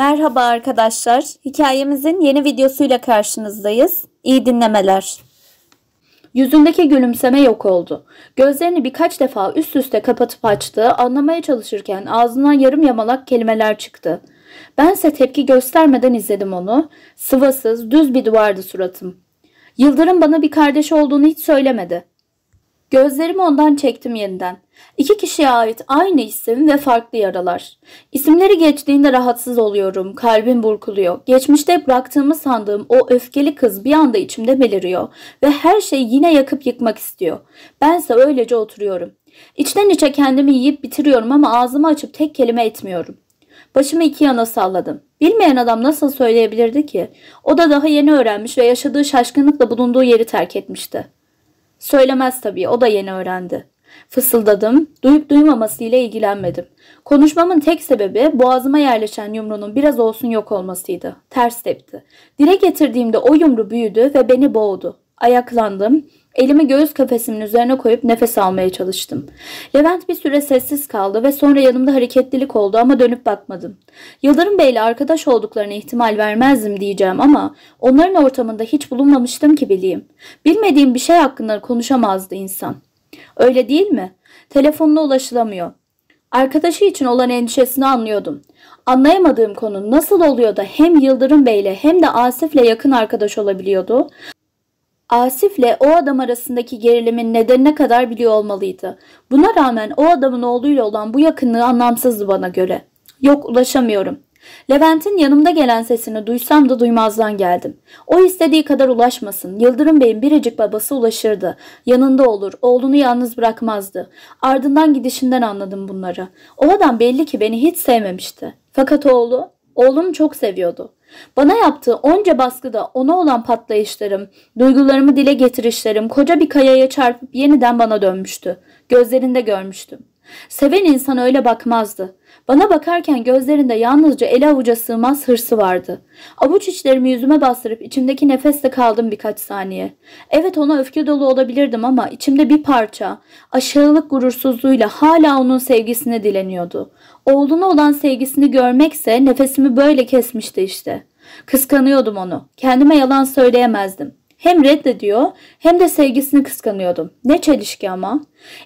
Merhaba arkadaşlar. Hikayemizin yeni videosuyla karşınızdayız. İyi dinlemeler. Yüzündeki gülümseme yok oldu. Gözlerini birkaç defa üst üste kapatıp açtı, anlamaya çalışırken ağzından yarım yamalak kelimeler çıktı. Bense tepki göstermeden izledim onu. Sıvasız, düz bir duvardı suratım. Yıldırım bana bir kardeş olduğunu hiç söylemedi. Gözlerimi ondan çektim yeniden. İki kişiye ait aynı isim ve farklı yaralar. İsimleri geçtiğinde rahatsız oluyorum, kalbim burkuluyor. Geçmişte bıraktığımı sandığım o öfkeli kız bir anda içimde beliriyor ve her şeyi yine yakıp yıkmak istiyor. Bense öylece oturuyorum. İçten içe kendimi yiyip bitiriyorum ama ağzımı açıp tek kelime etmiyorum. Başımı iki yana salladım. Bilmeyen adam nasıl söyleyebilirdi ki? O da daha yeni öğrenmiş ve yaşadığı şaşkınlıkla bulunduğu yeri terk etmişti. Söylemez tabii o da yeni öğrendi. Fısıldadım, duyup duymamasıyla ilgilenmedim. Konuşmamın tek sebebi boğazıma yerleşen yumrunun biraz olsun yok olmasıydı. Ters tepti. Dile getirdiğimde o yumru büyüdü ve beni boğdu. Ayaklandım. Elimi göğüs kafesimin üzerine koyup nefes almaya çalıştım. Levent bir süre sessiz kaldı ve sonra yanımda hareketlilik oldu ama dönüp bakmadım. Yıldırım Bey'le arkadaş olduklarına ihtimal vermezdim diyeceğim ama onların ortamında hiç bulunmamıştım ki bileyim. Bilmediğim bir şey hakkında konuşamazdı insan. Öyle değil mi? Telefonuna ulaşılamıyor. Arkadaşı için olan endişesini anlıyordum. Anlayamadığım konu nasıl oluyor da hem Yıldırım Bey'le hem de Asif'le yakın arkadaş olabiliyordu? Asif'le o adam arasındaki gerilimin nedenine kadar biliyor olmalıydı. Buna rağmen o adamın oğluyla olan bu yakınlığı anlamsızdı bana göre. Yok ulaşamıyorum. Levent'in yanımda gelen sesini duysam da duymazdan geldim. O istediği kadar ulaşmasın. Yıldırım Bey'in biricik babası ulaşırdı. Yanında olur, oğlunu yalnız bırakmazdı. Ardından gidişinden anladım bunları. O adam belli ki beni hiç sevmemişti. Fakat oğlu, oğlum çok seviyordu. Bana yaptığı onca baskıda ona olan patlayışlarım, duygularımı dile getirişlerim koca bir kayaya çarpıp yeniden bana dönmüştü. Gözlerinde görmüştüm. Seven insan öyle bakmazdı. Bana bakarken gözlerinde yalnızca ele avuca sığmaz hırsı vardı. Avuç içlerimi yüzüme bastırıp içimdeki nefesle kaldım birkaç saniye. Evet ona öfke dolu olabilirdim ama içimde bir parça aşağılık gurursuzluğuyla hala onun sevgisini dileniyordu. Oğluna olan sevgisini görmekse nefesimi böyle kesmişti işte. Kıskanıyordum onu. Kendime yalan söyleyemezdim. Hem reddediyor hem de sevgisini kıskanıyordum. Ne çelişki ama.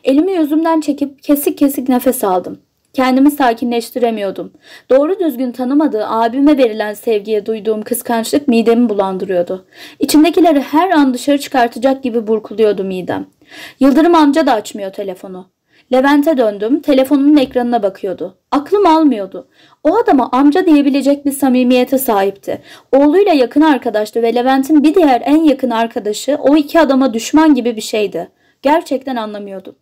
Elimi yüzümden çekip kesik kesik nefes aldım. Kendimi sakinleştiremiyordum. Doğru düzgün tanımadığı abime verilen sevgiye duyduğum kıskançlık midemi bulandırıyordu. İçimdekileri her an dışarı çıkartacak gibi burkuluyordu midem. Yıldırım amca da açmıyor telefonu. Levent'e döndüm. Telefonunun ekranına bakıyordu. Aklım almıyordu. O adama amca diyebilecek bir samimiyete sahipti. Oğluyla yakın arkadaştı ve Levent'in bir diğer en yakın arkadaşı o iki adama düşman gibi bir şeydi. Gerçekten anlamıyordum.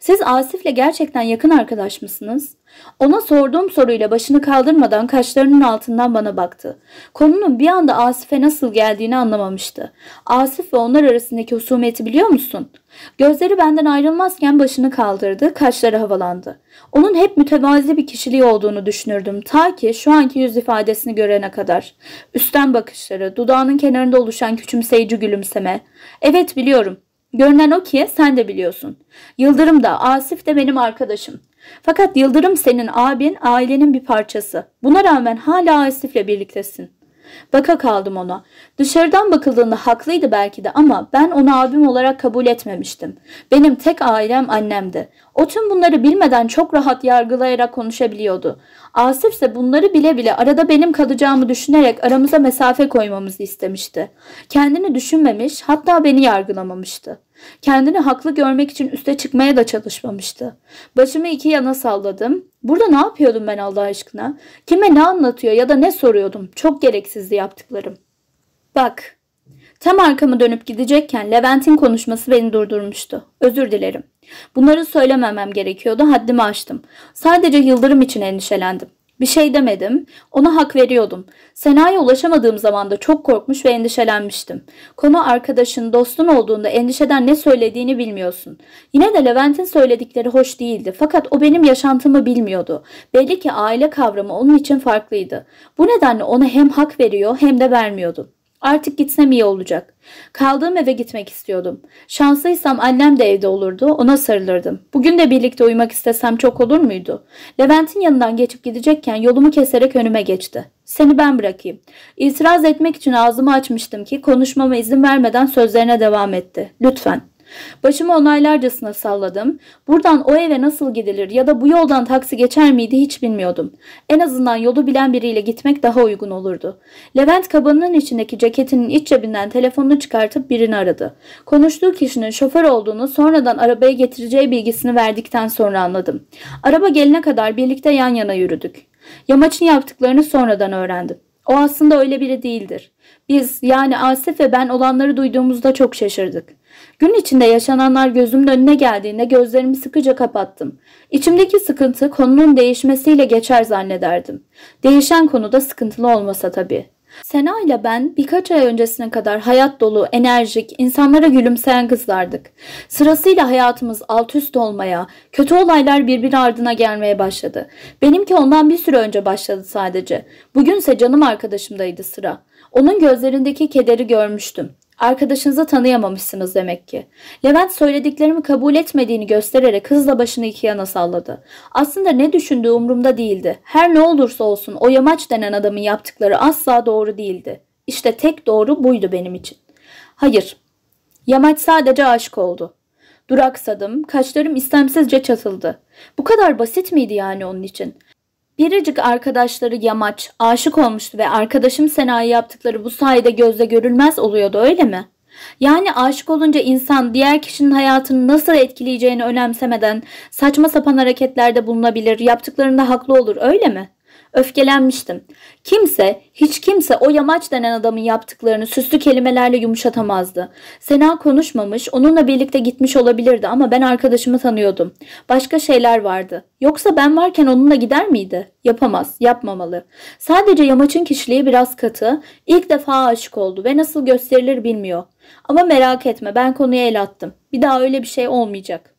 Siz Asif'le gerçekten yakın arkadaş mısınız? Ona sorduğum soruyla başını kaldırmadan kaşlarının altından bana baktı. Konunun bir anda Asif'e nasıl geldiğini anlamamıştı. Asif ve onlar arasındaki husumeti biliyor musun? Gözleri benden ayrılmazken başını kaldırdı, kaşları havalandı. Onun hep mütevazi bir kişiliği olduğunu düşünürdüm ta ki şu anki yüz ifadesini görene kadar. Üstten bakışları, dudağının kenarında oluşan küçümseyici gülümseme. Evet biliyorum. Görünen o ki sen de biliyorsun. Yıldırım da Asif de benim arkadaşım. Fakat Yıldırım senin abin ailenin bir parçası. Buna rağmen hala Asif'le birliktesin. Baka kaldım ona. Dışarıdan bakıldığında haklıydı belki de ama ben onu abim olarak kabul etmemiştim. Benim tek ailem annemdi. O tüm bunları bilmeden çok rahat yargılayarak konuşabiliyordu. Asif ise bunları bile bile arada benim kalacağımı düşünerek aramıza mesafe koymamızı istemişti. Kendini düşünmemiş hatta beni yargılamamıştı. Kendini haklı görmek için üste çıkmaya da çalışmamıştı. Başımı iki yana salladım. Burada ne yapıyordum ben Allah aşkına? Kime ne anlatıyor ya da ne soruyordum? Çok gereksizdi yaptıklarım. Bak, tam arkamı dönüp gidecekken Levent'in konuşması beni durdurmuştu. Özür dilerim. Bunları söylememem gerekiyordu, haddimi aştım. Sadece Yıldırım için endişelendim. Bir şey demedim. Ona hak veriyordum. Sena'ya ulaşamadığım zaman da çok korkmuş ve endişelenmiştim. Konu arkadaşın, dostun olduğunda endişeden ne söylediğini bilmiyorsun. Yine de Levent'in söyledikleri hoş değildi. Fakat o benim yaşantımı bilmiyordu. Belli ki aile kavramı onun için farklıydı. Bu nedenle ona hem hak veriyor hem de vermiyordu. Artık gitsem iyi olacak. Kaldığım eve gitmek istiyordum. Şanslıysam annem de evde olurdu, ona sarılırdım. Bugün de birlikte uyumak istesem çok olur muydu? Levent'in yanından geçip gidecekken yolumu keserek önüme geçti. Seni ben bırakayım. İtiraz etmek için ağzımı açmıştım ki konuşmama izin vermeden sözlerine devam etti. Lütfen. Başımı onaylarcasına salladım. Buradan o eve nasıl gidilir ya da bu yoldan taksi geçer miydi hiç bilmiyordum. En azından yolu bilen biriyle gitmek daha uygun olurdu. Levent kabanının içindeki ceketinin iç cebinden telefonunu çıkartıp birini aradı. Konuştuğu kişinin şoför olduğunu sonradan arabaya getireceği bilgisini verdikten sonra anladım. Araba gelene kadar birlikte yan yana yürüdük. Yamaç'ın yaptıklarını sonradan öğrendim. O aslında öyle biri değildir. Biz yani Asif ve ben olanları duyduğumuzda çok şaşırdık. Gün içinde yaşananlar gözümün önüne geldiğinde gözlerimi sıkıca kapattım. İçimdeki sıkıntı konunun değişmesiyle geçer zannederdim. Değişen konu da sıkıntılı olmasa tabii. Sena ile ben birkaç ay öncesine kadar hayat dolu, enerjik, insanlara gülümseyen kızlardık. Sırasıyla hayatımız alt üst olmaya, kötü olaylar birbiri ardına gelmeye başladı. Benimki ondan bir süre önce başladı sadece. Bugünse canım arkadaşımdaydı sıra. Onun gözlerindeki kederi görmüştüm. Arkadaşınızı tanıyamamışsınız demek ki. Levent söylediklerimi kabul etmediğini göstererek kızla başını iki yana salladı. Aslında ne düşündüğü umurumda değildi. Her ne olursa olsun o yamaç denen adamın yaptıkları asla doğru değildi. İşte tek doğru buydu benim için. Hayır, yamaç sadece aşık oldu. Duraksadım, kaşlarım istemsizce çatıldı. Bu kadar basit miydi yani onun için? Biricik arkadaşları Yamaç aşık olmuştu ve arkadaşım Sena'yı yaptıkları bu sayede gözle görülmez oluyordu öyle mi? Yani aşık olunca insan diğer kişinin hayatını nasıl etkileyeceğini önemsemeden saçma sapan hareketlerde bulunabilir, yaptıklarında haklı olur öyle mi? Öfkelenmiştim. Kimse, hiç kimse o yamaç denen adamın yaptıklarını süslü kelimelerle yumuşatamazdı. Sena konuşmamış, onunla birlikte gitmiş olabilirdi ama ben arkadaşımı tanıyordum. Başka şeyler vardı. Yoksa ben varken onunla gider miydi? Yapamaz, yapmamalı. Sadece yamaçın kişiliği biraz katı. İlk defa aşık oldu ve nasıl gösterilir bilmiyor. Ama merak etme ben konuya el attım. Bir daha öyle bir şey olmayacak.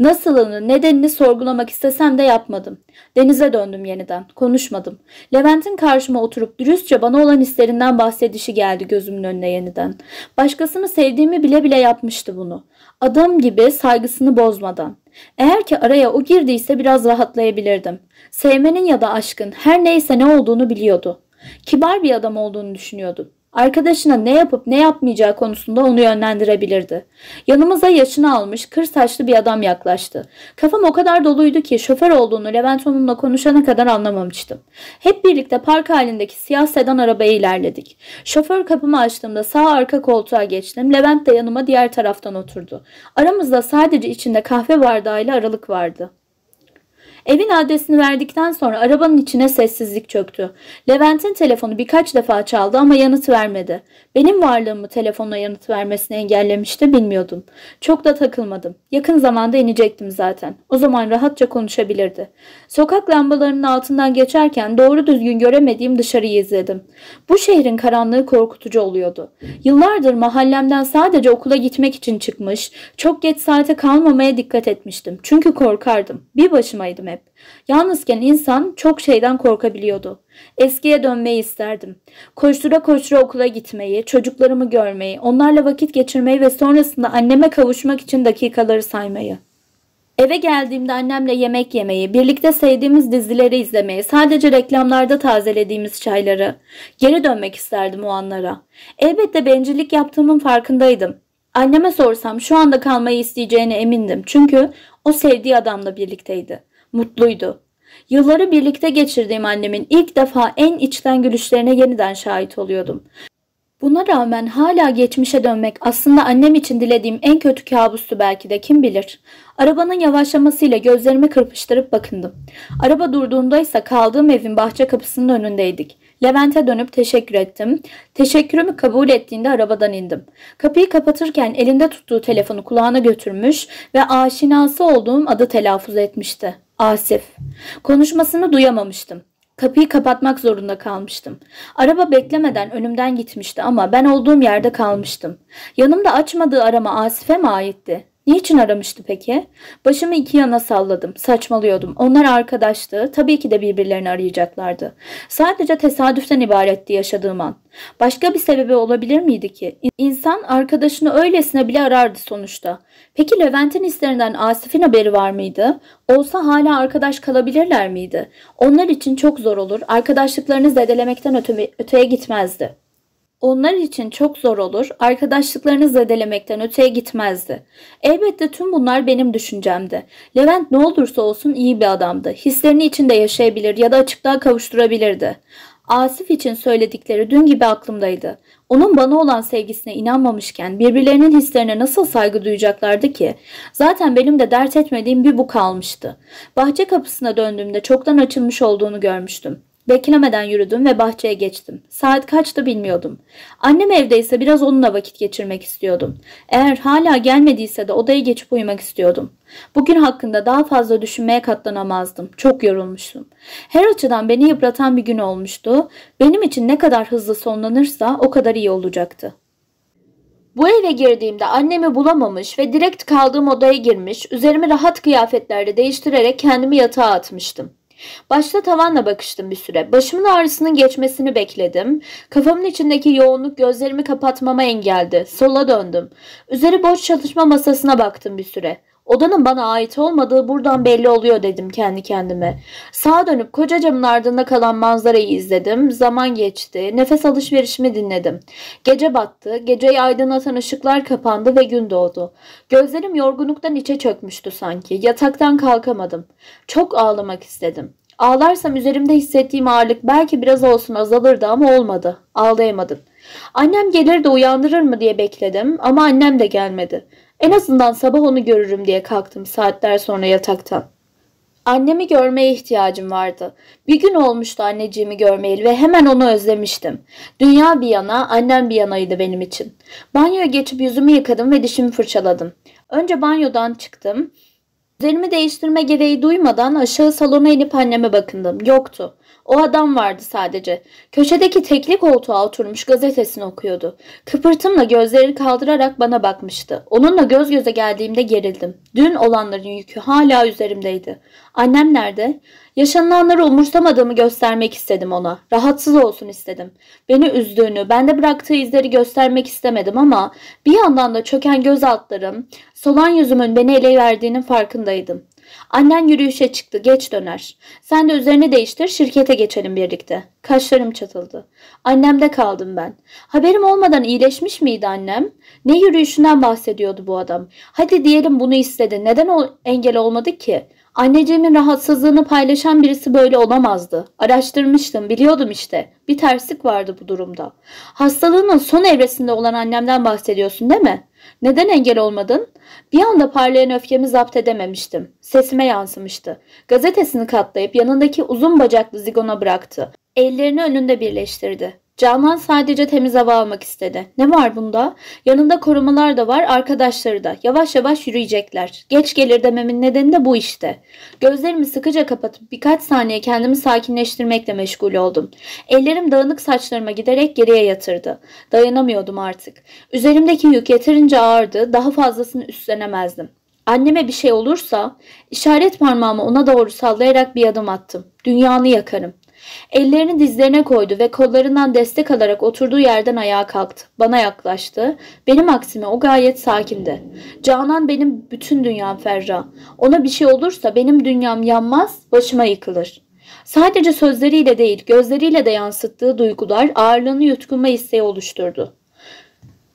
Nasılını, nedenini sorgulamak istesem de yapmadım. Denize döndüm yeniden. Konuşmadım. Levent'in karşıma oturup dürüstçe bana olan hislerinden bahsedişi geldi gözümün önüne yeniden. Başkasını sevdiğimi bile bile yapmıştı bunu. Adam gibi saygısını bozmadan. Eğer ki araya o girdiyse biraz rahatlayabilirdim. Sevmenin ya da aşkın her neyse ne olduğunu biliyordu. Kibar bir adam olduğunu düşünüyordu. Arkadaşına ne yapıp ne yapmayacağı konusunda onu yönlendirebilirdi. Yanımıza yaşını almış kır saçlı bir adam yaklaştı. Kafam o kadar doluydu ki şoför olduğunu Levent onunla konuşana kadar anlamamıştım. Hep birlikte park halindeki siyah sedan arabaya ilerledik. Şoför kapımı açtığımda sağ arka koltuğa geçtim. Levent de yanıma diğer taraftan oturdu. Aramızda sadece içinde kahve bardağıyla aralık vardı. Evin adresini verdikten sonra arabanın içine sessizlik çöktü. Levent'in telefonu birkaç defa çaldı ama yanıt vermedi. Benim varlığımı telefonla yanıt vermesini engellemişti bilmiyordum. Çok da takılmadım. Yakın zamanda inecektim zaten. O zaman rahatça konuşabilirdi. Sokak lambalarının altından geçerken doğru düzgün göremediğim dışarıyı izledim. Bu şehrin karanlığı korkutucu oluyordu. Yıllardır mahallemden sadece okula gitmek için çıkmış, çok geç saate kalmamaya dikkat etmiştim. Çünkü korkardım. Bir başımaydım hep. Yalnızken insan çok şeyden korkabiliyordu. Eskiye dönmeyi isterdim. Koştura koştura okula gitmeyi, çocuklarımı görmeyi, onlarla vakit geçirmeyi ve sonrasında anneme kavuşmak için dakikaları saymayı. Eve geldiğimde annemle yemek yemeyi, birlikte sevdiğimiz dizileri izlemeyi, sadece reklamlarda tazelediğimiz çayları. Geri dönmek isterdim o anlara. Elbette bencillik yaptığımın farkındaydım. Anneme sorsam şu anda kalmayı isteyeceğine emindim. Çünkü o sevdiği adamla birlikteydi. Mutluydu. Yılları birlikte geçirdiğim annemin ilk defa en içten gülüşlerine yeniden şahit oluyordum. Buna rağmen hala geçmişe dönmek aslında annem için dilediğim en kötü kabustu belki de kim bilir. Arabanın yavaşlamasıyla gözlerimi kırpıştırıp bakındım. Araba durduğunda ise kaldığım evin bahçe kapısının önündeydik. Levent'e dönüp teşekkür ettim. Teşekkürümü kabul ettiğinde arabadan indim. Kapıyı kapatırken elinde tuttuğu telefonu kulağına götürmüş ve aşinası olduğum adı telaffuz etmişti. Asif. Konuşmasını duyamamıştım. Kapıyı kapatmak zorunda kalmıştım. Araba beklemeden önümden gitmişti ama ben olduğum yerde kalmıştım. Yanımda açmadığı arama Asif'e mi aitti? Niçin aramıştı peki? Başımı iki yana salladım. Saçmalıyordum. Onlar arkadaştı. Tabii ki de birbirlerini arayacaklardı. Sadece tesadüften ibaretti yaşadığım an. Başka bir sebebi olabilir miydi ki? İnsan arkadaşını öylesine bile arardı sonuçta. Peki Levent'in hislerinden Asif'in haberi var mıydı? Olsa hala arkadaş kalabilirler miydi? Onlar için çok zor olur. Arkadaşlıklarını zedelemekten öte öteye gitmezdi. Onlar için çok zor olur, arkadaşlıklarını zedelemekten öteye gitmezdi. Elbette tüm bunlar benim düşüncemdi. Levent ne olursa olsun iyi bir adamdı. Hislerini içinde yaşayabilir ya da açıklığa kavuşturabilirdi. Asif için söyledikleri dün gibi aklımdaydı. Onun bana olan sevgisine inanmamışken birbirlerinin hislerine nasıl saygı duyacaklardı ki? Zaten benim de dert etmediğim bir bu kalmıştı. Bahçe kapısına döndüğümde çoktan açılmış olduğunu görmüştüm. Beklemeden yürüdüm ve bahçeye geçtim. Saat kaçtı bilmiyordum. Annem evdeyse biraz onunla vakit geçirmek istiyordum. Eğer hala gelmediyse de odaya geçip uyumak istiyordum. Bugün hakkında daha fazla düşünmeye katlanamazdım. Çok yorulmuştum. Her açıdan beni yıpratan bir gün olmuştu. Benim için ne kadar hızlı sonlanırsa o kadar iyi olacaktı. Bu eve girdiğimde annemi bulamamış ve direkt kaldığım odaya girmiş, üzerimi rahat kıyafetlerde değiştirerek kendimi yatağa atmıştım. Başta tavanla bakıştım bir süre. Başımın ağrısının geçmesini bekledim. Kafamın içindeki yoğunluk gözlerimi kapatmama engeldi. Sola döndüm. Üzeri boş çalışma masasına baktım bir süre. Odanın bana ait olmadığı buradan belli oluyor dedim kendi kendime. Sağa dönüp koca camın ardında kalan manzarayı izledim. Zaman geçti. Nefes alışverişimi dinledim. Gece battı. Geceyi aydınlatan ışıklar kapandı ve gün doğdu. Gözlerim yorgunluktan içe çökmüştü sanki. Yataktan kalkamadım. Çok ağlamak istedim. Ağlarsam üzerimde hissettiğim ağırlık belki biraz olsun azalırdı ama olmadı. Ağlayamadım. Annem gelir de uyandırır mı diye bekledim ama annem de gelmedi. En azından sabah onu görürüm diye kalktım saatler sonra yataktan. Annemi görmeye ihtiyacım vardı. Bir gün olmuştu anneciğimi görmeyeli ve hemen onu özlemiştim. Dünya bir yana, annem bir yanaydı benim için. Banyoya geçip yüzümü yıkadım ve dişimi fırçaladım. Önce banyodan çıktım. Üzerimi değiştirme gereği duymadan aşağı salona inip anneme bakındım. Yoktu. O adam vardı sadece. Köşedeki tekli koltuğa oturmuş gazetesini okuyordu. Kıpırtımla gözlerini kaldırarak bana bakmıştı. Onunla göz göze geldiğimde gerildim. Dün olanların yükü hala üzerimdeydi. Annem nerede? Yaşanılanları umursamadığımı göstermek istedim ona. Rahatsız olsun istedim. Beni üzdüğünü, bende bıraktığı izleri göstermek istemedim ama bir yandan da çöken göz altlarım, solan yüzümün beni ele verdiğinin farkındaydım. Annen yürüyüşe çıktı, geç döner. Sen de üzerini değiştir, şirkete geçelim birlikte. Kaşlarım çatıldı. Annemde kaldım ben. Haberim olmadan iyileşmiş miydi annem? Ne yürüyüşünden bahsediyordu bu adam? Hadi diyelim bunu istedi. Neden o engel olmadı ki? Anneciğimin rahatsızlığını paylaşan birisi böyle olamazdı. Araştırmıştım, biliyordum işte. Bir terslik vardı bu durumda. Hastalığının son evresinde olan annemden bahsediyorsun değil mi? Neden engel olmadın? Bir anda parlayan öfkemi zapt edememiştim. Sesime yansımıştı. Gazetesini katlayıp yanındaki uzun bacaklı zigona bıraktı. Ellerini önünde birleştirdi. Canan sadece temiz hava almak istedi. Ne var bunda? Yanında korumalar da var, arkadaşları da. Yavaş yavaş yürüyecekler. Geç gelir dememin nedeni de bu işte. Gözlerimi sıkıca kapatıp birkaç saniye kendimi sakinleştirmekle meşgul oldum. Ellerim dağınık saçlarıma giderek geriye yatırdı. Dayanamıyordum artık. Üzerimdeki yük yeterince ağırdı, daha fazlasını üstlenemezdim. Anneme bir şey olursa işaret parmağımı ona doğru sallayarak bir adım attım. Dünyanı yakarım. Ellerini dizlerine koydu ve kollarından destek alarak oturduğu yerden ayağa kalktı. Bana yaklaştı. Benim aksime o gayet sakindi. Canan benim bütün dünyam Ferra. Ona bir şey olursa benim dünyam yanmaz, başıma yıkılır. Sadece sözleriyle değil, gözleriyle de yansıttığı duygular ağırlığını yutkunma isteği oluşturdu.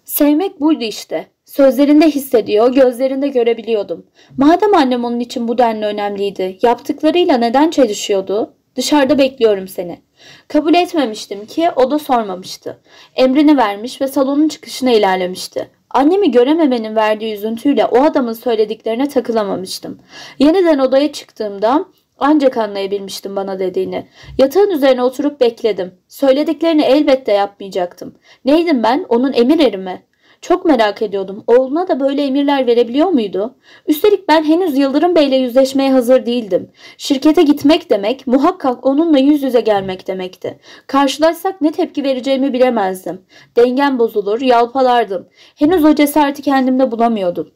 Sevmek buydu işte. Sözlerinde hissediyor, gözlerinde görebiliyordum. Madem annem onun için bu denli önemliydi, yaptıklarıyla neden çelişiyordu? Dışarıda bekliyorum seni. Kabul etmemiştim ki o da sormamıştı. Emrini vermiş ve salonun çıkışına ilerlemişti. Annemi görememenin verdiği üzüntüyle o adamın söylediklerine takılamamıştım. Yeniden odaya çıktığımda ancak anlayabilmiştim bana dediğini. Yatağın üzerine oturup bekledim. Söylediklerini elbette yapmayacaktım. Neydim ben? Onun emir eri mi? Çok merak ediyordum. Oğluna da böyle emirler verebiliyor muydu? Üstelik ben henüz Yıldırım Bey'le yüzleşmeye hazır değildim. Şirkete gitmek demek muhakkak onunla yüz yüze gelmek demekti. Karşılaşsak ne tepki vereceğimi bilemezdim. Dengem bozulur, yalpalardım. Henüz o cesareti kendimde bulamıyordum.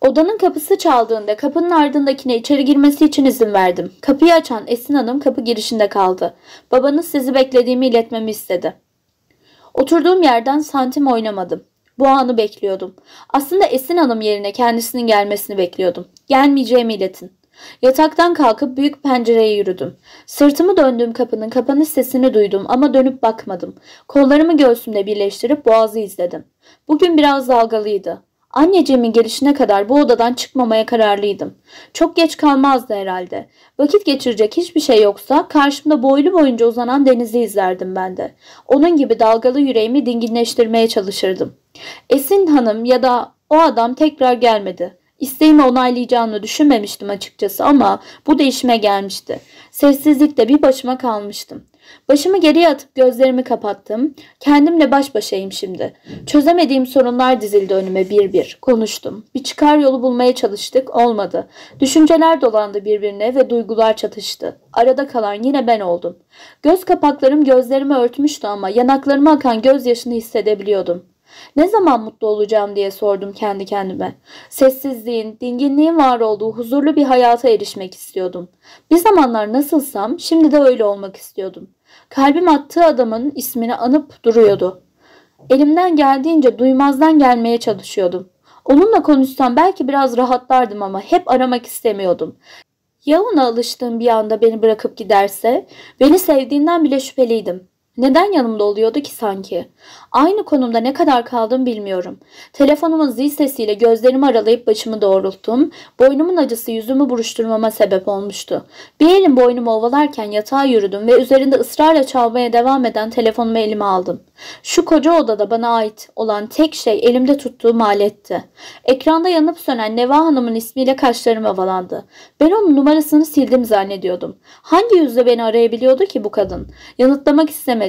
Odanın kapısı çaldığında kapının ardındakine içeri girmesi için izin verdim. Kapıyı açan Esin Hanım kapı girişinde kaldı. Babanız sizi beklediğimi iletmemi istedi. Oturduğum yerden santim oynamadım. Bu anı bekliyordum. Aslında Esin Hanım yerine kendisinin gelmesini bekliyordum. Gelmeyeceğimi iletin. Yataktan kalkıp büyük pencereye yürüdüm. Sırtımı döndüğüm kapının kapanış sesini duydum ama dönüp bakmadım. Kollarımı göğsümde birleştirip boğazı izledim. Bugün biraz dalgalıydı. Anneciğimin gelişine kadar bu odadan çıkmamaya kararlıydım. Çok geç kalmazdı herhalde. Vakit geçirecek hiçbir şey yoksa karşımda boylu boyunca uzanan denizi izlerdim ben de. Onun gibi dalgalı yüreğimi dinginleştirmeye çalışırdım. Esin Hanım ya da o adam tekrar gelmedi. İsteğimi onaylayacağını düşünmemiştim açıkçası ama bu da işime gelmişti. Sessizlikte bir başıma kalmıştım. Başımı geriye atıp gözlerimi kapattım. Kendimle baş başayım şimdi. Çözemediğim sorunlar dizildi önüme bir bir. Konuştum. Bir çıkar yolu bulmaya çalıştık. Olmadı. Düşünceler dolandı birbirine ve duygular çatıştı. Arada kalan yine ben oldum. Göz kapaklarım gözlerimi örtmüştü ama yanaklarıma akan gözyaşını hissedebiliyordum. Ne zaman mutlu olacağım diye sordum kendi kendime. Sessizliğin, dinginliğin var olduğu huzurlu bir hayata erişmek istiyordum. Bir zamanlar nasılsam şimdi de öyle olmak istiyordum. Kalbim attığı adamın ismini anıp duruyordu. Elimden geldiğince duymazdan gelmeye çalışıyordum. Onunla konuşsam belki biraz rahatlardım ama hep aramak istemiyordum. Ya ona alıştığım bir anda beni bırakıp giderse? Beni sevdiğinden bile şüpheliydim. Neden yanımda oluyordu ki sanki? Aynı konumda ne kadar kaldım bilmiyorum. Telefonumun zil sesiyle gözlerimi aralayıp başımı doğrulttum. Boynumun acısı yüzümü buruşturmama sebep olmuştu. Bir elim boynumu ovalarken yatağa yürüdüm ve üzerinde ısrarla çalmaya devam eden telefonumu elime aldım. Şu koca odada bana ait olan tek şey elimde tuttuğum aletti. Ekranda yanıp sönen Neva Hanım'ın ismiyle kaşlarım havalandı. Ben onun numarasını sildim zannediyordum. Hangi yüzle beni arayabiliyordu ki bu kadın? Yanıtlamak istemedim.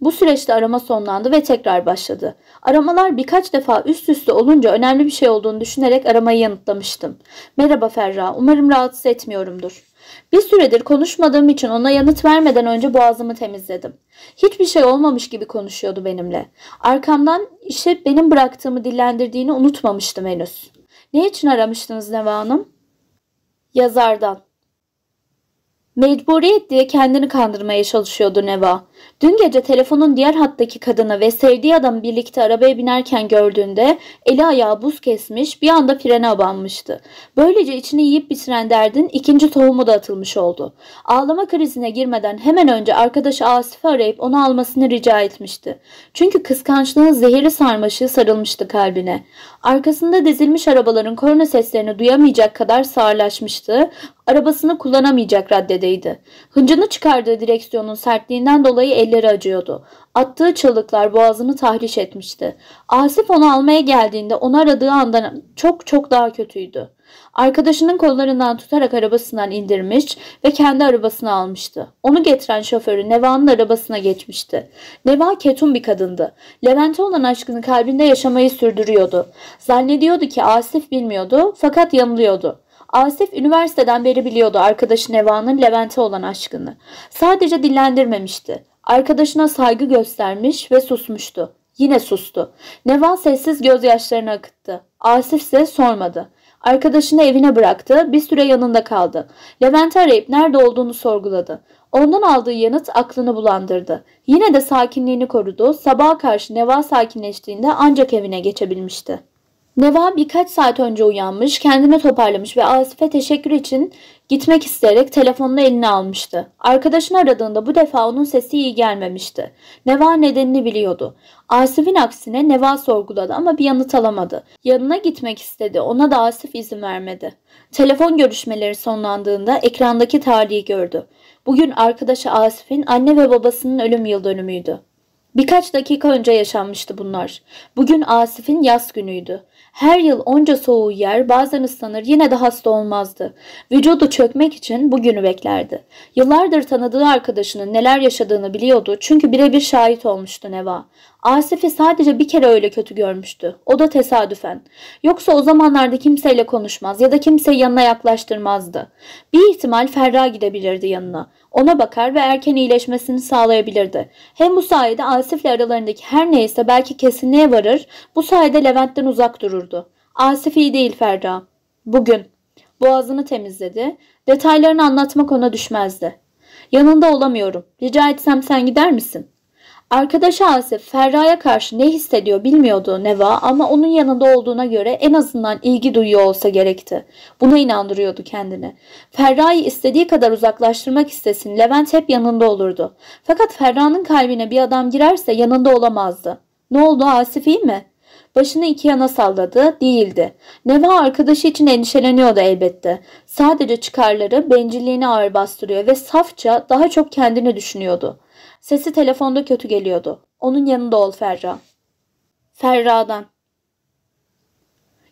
Bu süreçte arama sonlandı ve tekrar başladı. Aramalar birkaç defa üst üste olunca önemli bir şey olduğunu düşünerek aramayı yanıtlamıştım. Merhaba Ferra, umarım rahatsız etmiyorumdur. Bir süredir konuşmadığım için ona yanıt vermeden önce boğazımı temizledim. Hiçbir şey olmamış gibi konuşuyordu benimle. Arkamdan işe benim bıraktığımı dillendirdiğini unutmamıştım henüz. Ne için aramıştınız Neva Hanım? Yazardan. Mecburiyet diye kendini kandırmaya çalışıyordu Neva. Dün gece telefonun diğer hattaki kadını ve sevdiği adam birlikte arabaya binerken gördüğünde eli ayağı buz kesmiş bir anda frene abanmıştı. Böylece içini yiyip bitiren derdin ikinci tohumu da atılmış oldu. Ağlama krizine girmeden hemen önce arkadaşı Asif'i arayıp onu almasını rica etmişti. Çünkü kıskançlığın zehirli sarmaşığı sarılmıştı kalbine. Arkasında dizilmiş arabaların korna seslerini duyamayacak kadar sağırlaşmıştı. Arabasını kullanamayacak raddedeydi. Hıncını çıkardığı direksiyonun sertliğinden dolayı elleri acıyordu. Attığı çığlıklar boğazını tahriş etmişti. Asif onu almaya geldiğinde onu aradığı andan çok çok daha kötüydü. Arkadaşının kollarından tutarak arabasından indirmiş ve kendi arabasına almıştı. Onu getiren şoförü Neva'nın arabasına geçmişti. Neva ketum bir kadındı. Levent'e olan aşkını kalbinde yaşamayı sürdürüyordu. Zannediyordu ki Asif bilmiyordu fakat yanılıyordu. Asif üniversiteden beri biliyordu arkadaşı Neva'nın Levent'e olan aşkını. Sadece dillendirmemişti. Arkadaşına saygı göstermiş ve susmuştu. Yine sustu. Neva sessiz gözyaşlarını akıttı. Asif ise sormadı. Arkadaşını evine bıraktı, bir süre yanında kaldı. Levent'i arayıp nerede olduğunu sorguladı. Ondan aldığı yanıt aklını bulandırdı. Yine de sakinliğini korudu. Sabaha karşı Neva sakinleştiğinde ancak evine geçebilmişti. Neva birkaç saat önce uyanmış, kendini toparlamış ve Asif'e teşekkür için gitmek isteyerek telefonunu eline almıştı. Arkadaşını aradığında bu defa onun sesi iyi gelmemişti. Neva nedenini biliyordu. Asif'in aksine Neva sorguladı ama bir yanıt alamadı. Yanına gitmek istedi. Ona da Asif izin vermedi. Telefon görüşmeleri sonlandığında ekrandaki tarihi gördü. Bugün arkadaşı Asif'in anne ve babasının ölüm yıl dönümüydü. Birkaç dakika önce yaşanmıştı bunlar. Bugün Asif'in yaz günüydü. Her yıl onca soğuğu yer, bazen ıslanır, yine de hasta olmazdı. Vücudu çökmek için bugünü beklerdi. Yıllardır tanıdığı arkadaşının neler yaşadığını biliyordu çünkü birebir şahit olmuştu Neva. Asif'i sadece bir kere öyle kötü görmüştü. O da tesadüfen. Yoksa o zamanlarda kimseyle konuşmaz ya da kimseyi yanına yaklaştırmazdı. Bir ihtimal Ferra gidebilirdi yanına. Ona bakar ve erken iyileşmesini sağlayabilirdi. Hem bu sayede Asif'le aralarındaki her neyse belki kesinliğe varır, bu sayede Levent'ten uzak dururdu. Asif iyi değil Ferda. Bugün. Boğazını temizledi. Detaylarını anlatmak ona düşmezdi. Yanında olamıyorum. Rica etsem sen gider misin? Arkadaşı Asif Ferra'ya karşı ne hissediyor bilmiyordu Neva ama onun yanında olduğuna göre en azından ilgi duyuyor olsa gerekti. Buna inandırıyordu kendini. Ferra'yı istediği kadar uzaklaştırmak istesin Levent hep yanında olurdu. Fakat Ferra'nın kalbine bir adam girerse yanında olamazdı. Ne oldu Asif iyi mi? Başını iki yana salladı, değildi. Neva arkadaşı için endişeleniyordu elbette. Sadece çıkarları bencilliğini ağır bastırıyor ve safça daha çok kendini düşünüyordu. Sesi telefonda kötü geliyordu. Onun yanında ol Ferra. Ferra'dan.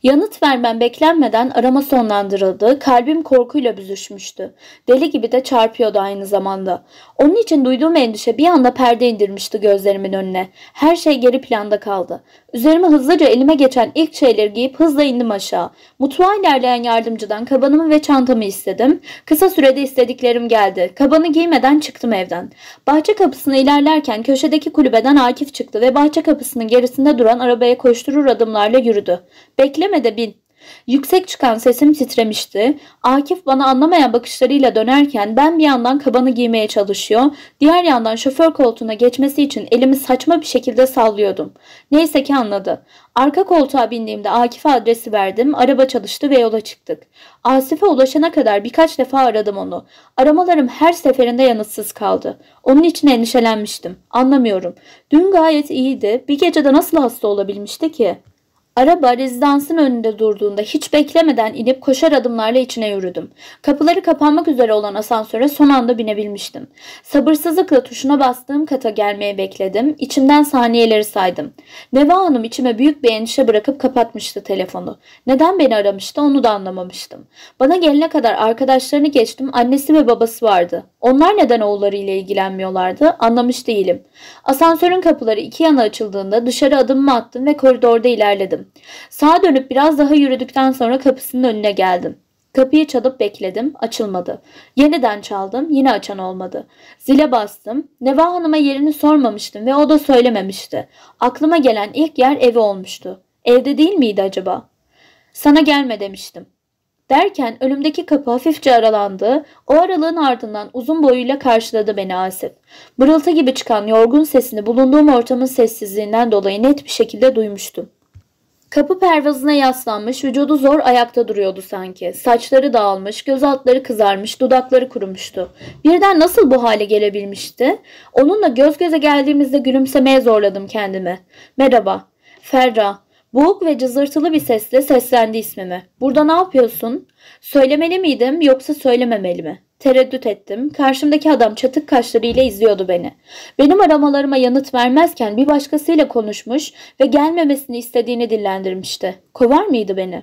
Yanıt vermem beklenmeden arama sonlandırıldı. Kalbim korkuyla büzüşmüştü. Deli gibi de çarpıyordu aynı zamanda. Onun için duyduğum endişe bir anda perde indirmişti gözlerimin önüne. Her şey geri planda kaldı. Üzerime hızlıca elime geçen ilk şeyleri giyip hızla indim aşağı. Mutfağa ilerleyen yardımcıdan kabanımı ve çantamı istedim. Kısa sürede istediklerim geldi. Kabanı giymeden çıktım evden. Bahçe kapısına ilerlerken köşedeki kulübeden Akif çıktı ve bahçe kapısının gerisinde duran arabaya koşturur adımlarla yürüdü. Bekleme de bin. Yüksek çıkan sesim titremişti. Akif bana anlamayan bakışlarıyla dönerken ben bir yandan kabanı giymeye çalışıyor, diğer yandan şoför koltuğuna geçmesi için elimi saçma bir şekilde sallıyordum. Neyse ki anladı. Arka koltuğa bindiğimde Akif'e adresi verdim, araba çalıştı ve yola çıktık. Asif'e ulaşana kadar birkaç defa aradım onu. Aramalarım her seferinde yanıtsız kaldı. Onun için endişelenmiştim. Anlamıyorum. Dün gayet iyiydi. Bir gecede nasıl hasta olabilmişti ki? Araba rezidansın önünde durduğunda hiç beklemeden inip koşar adımlarla içine yürüdüm. Kapıları kapanmak üzere olan asansöre son anda binebilmiştim. Sabırsızlıkla tuşuna bastığım kata gelmeye bekledim. İçimden saniyeleri saydım. Neva Hanım içime büyük bir endişe bırakıp kapatmıştı telefonu. Neden beni aramıştı onu da anlamamıştım. Bana gelene kadar arkadaşlarını geçtim annesi ve babası vardı. Onlar neden oğullarıyla ilgilenmiyorlardı anlamış değilim. Asansörün kapıları iki yana açıldığında dışarı adımımı attım ve koridorda ilerledim. Sağa dönüp biraz daha yürüdükten sonra kapısının önüne geldim. Kapıyı çalıp bekledim. Açılmadı. Yeniden çaldım. Yine açan olmadı. Zile bastım. Neva Hanım'a yerini sormamıştım ve o da söylememişti. Aklıma gelen ilk yer evi olmuştu. Evde değil miydi acaba? Sana gelme demiştim. Derken önümdeki kapı hafifçe aralandı. O aralığın ardından uzun boyuyla karşıladı beni Asif. Bırıltı gibi çıkan yorgun sesini bulunduğum ortamın sessizliğinden dolayı net bir şekilde duymuştum. Kapı pervazına yaslanmış, vücudu zor ayakta duruyordu sanki. Saçları dağılmış, göz altları kızarmış, dudakları kurumuştu. Birden nasıl bu hale gelebilmişti? Onunla göz göze geldiğimizde gülümsemeye zorladım kendimi. Merhaba. Ferra. Boğuk ve cızırtılı bir sesle seslendi ismimi. Burada ne yapıyorsun? Söylemeli miydim yoksa söylememeli mi? Tereddüt ettim. Karşımdaki adam çatık kaşlarıyla izliyordu beni. Benim aramalarıma yanıt vermezken bir başkasıyla konuşmuş ve gelmemesini istediğini dillendirmişti. Kovar mıydı beni?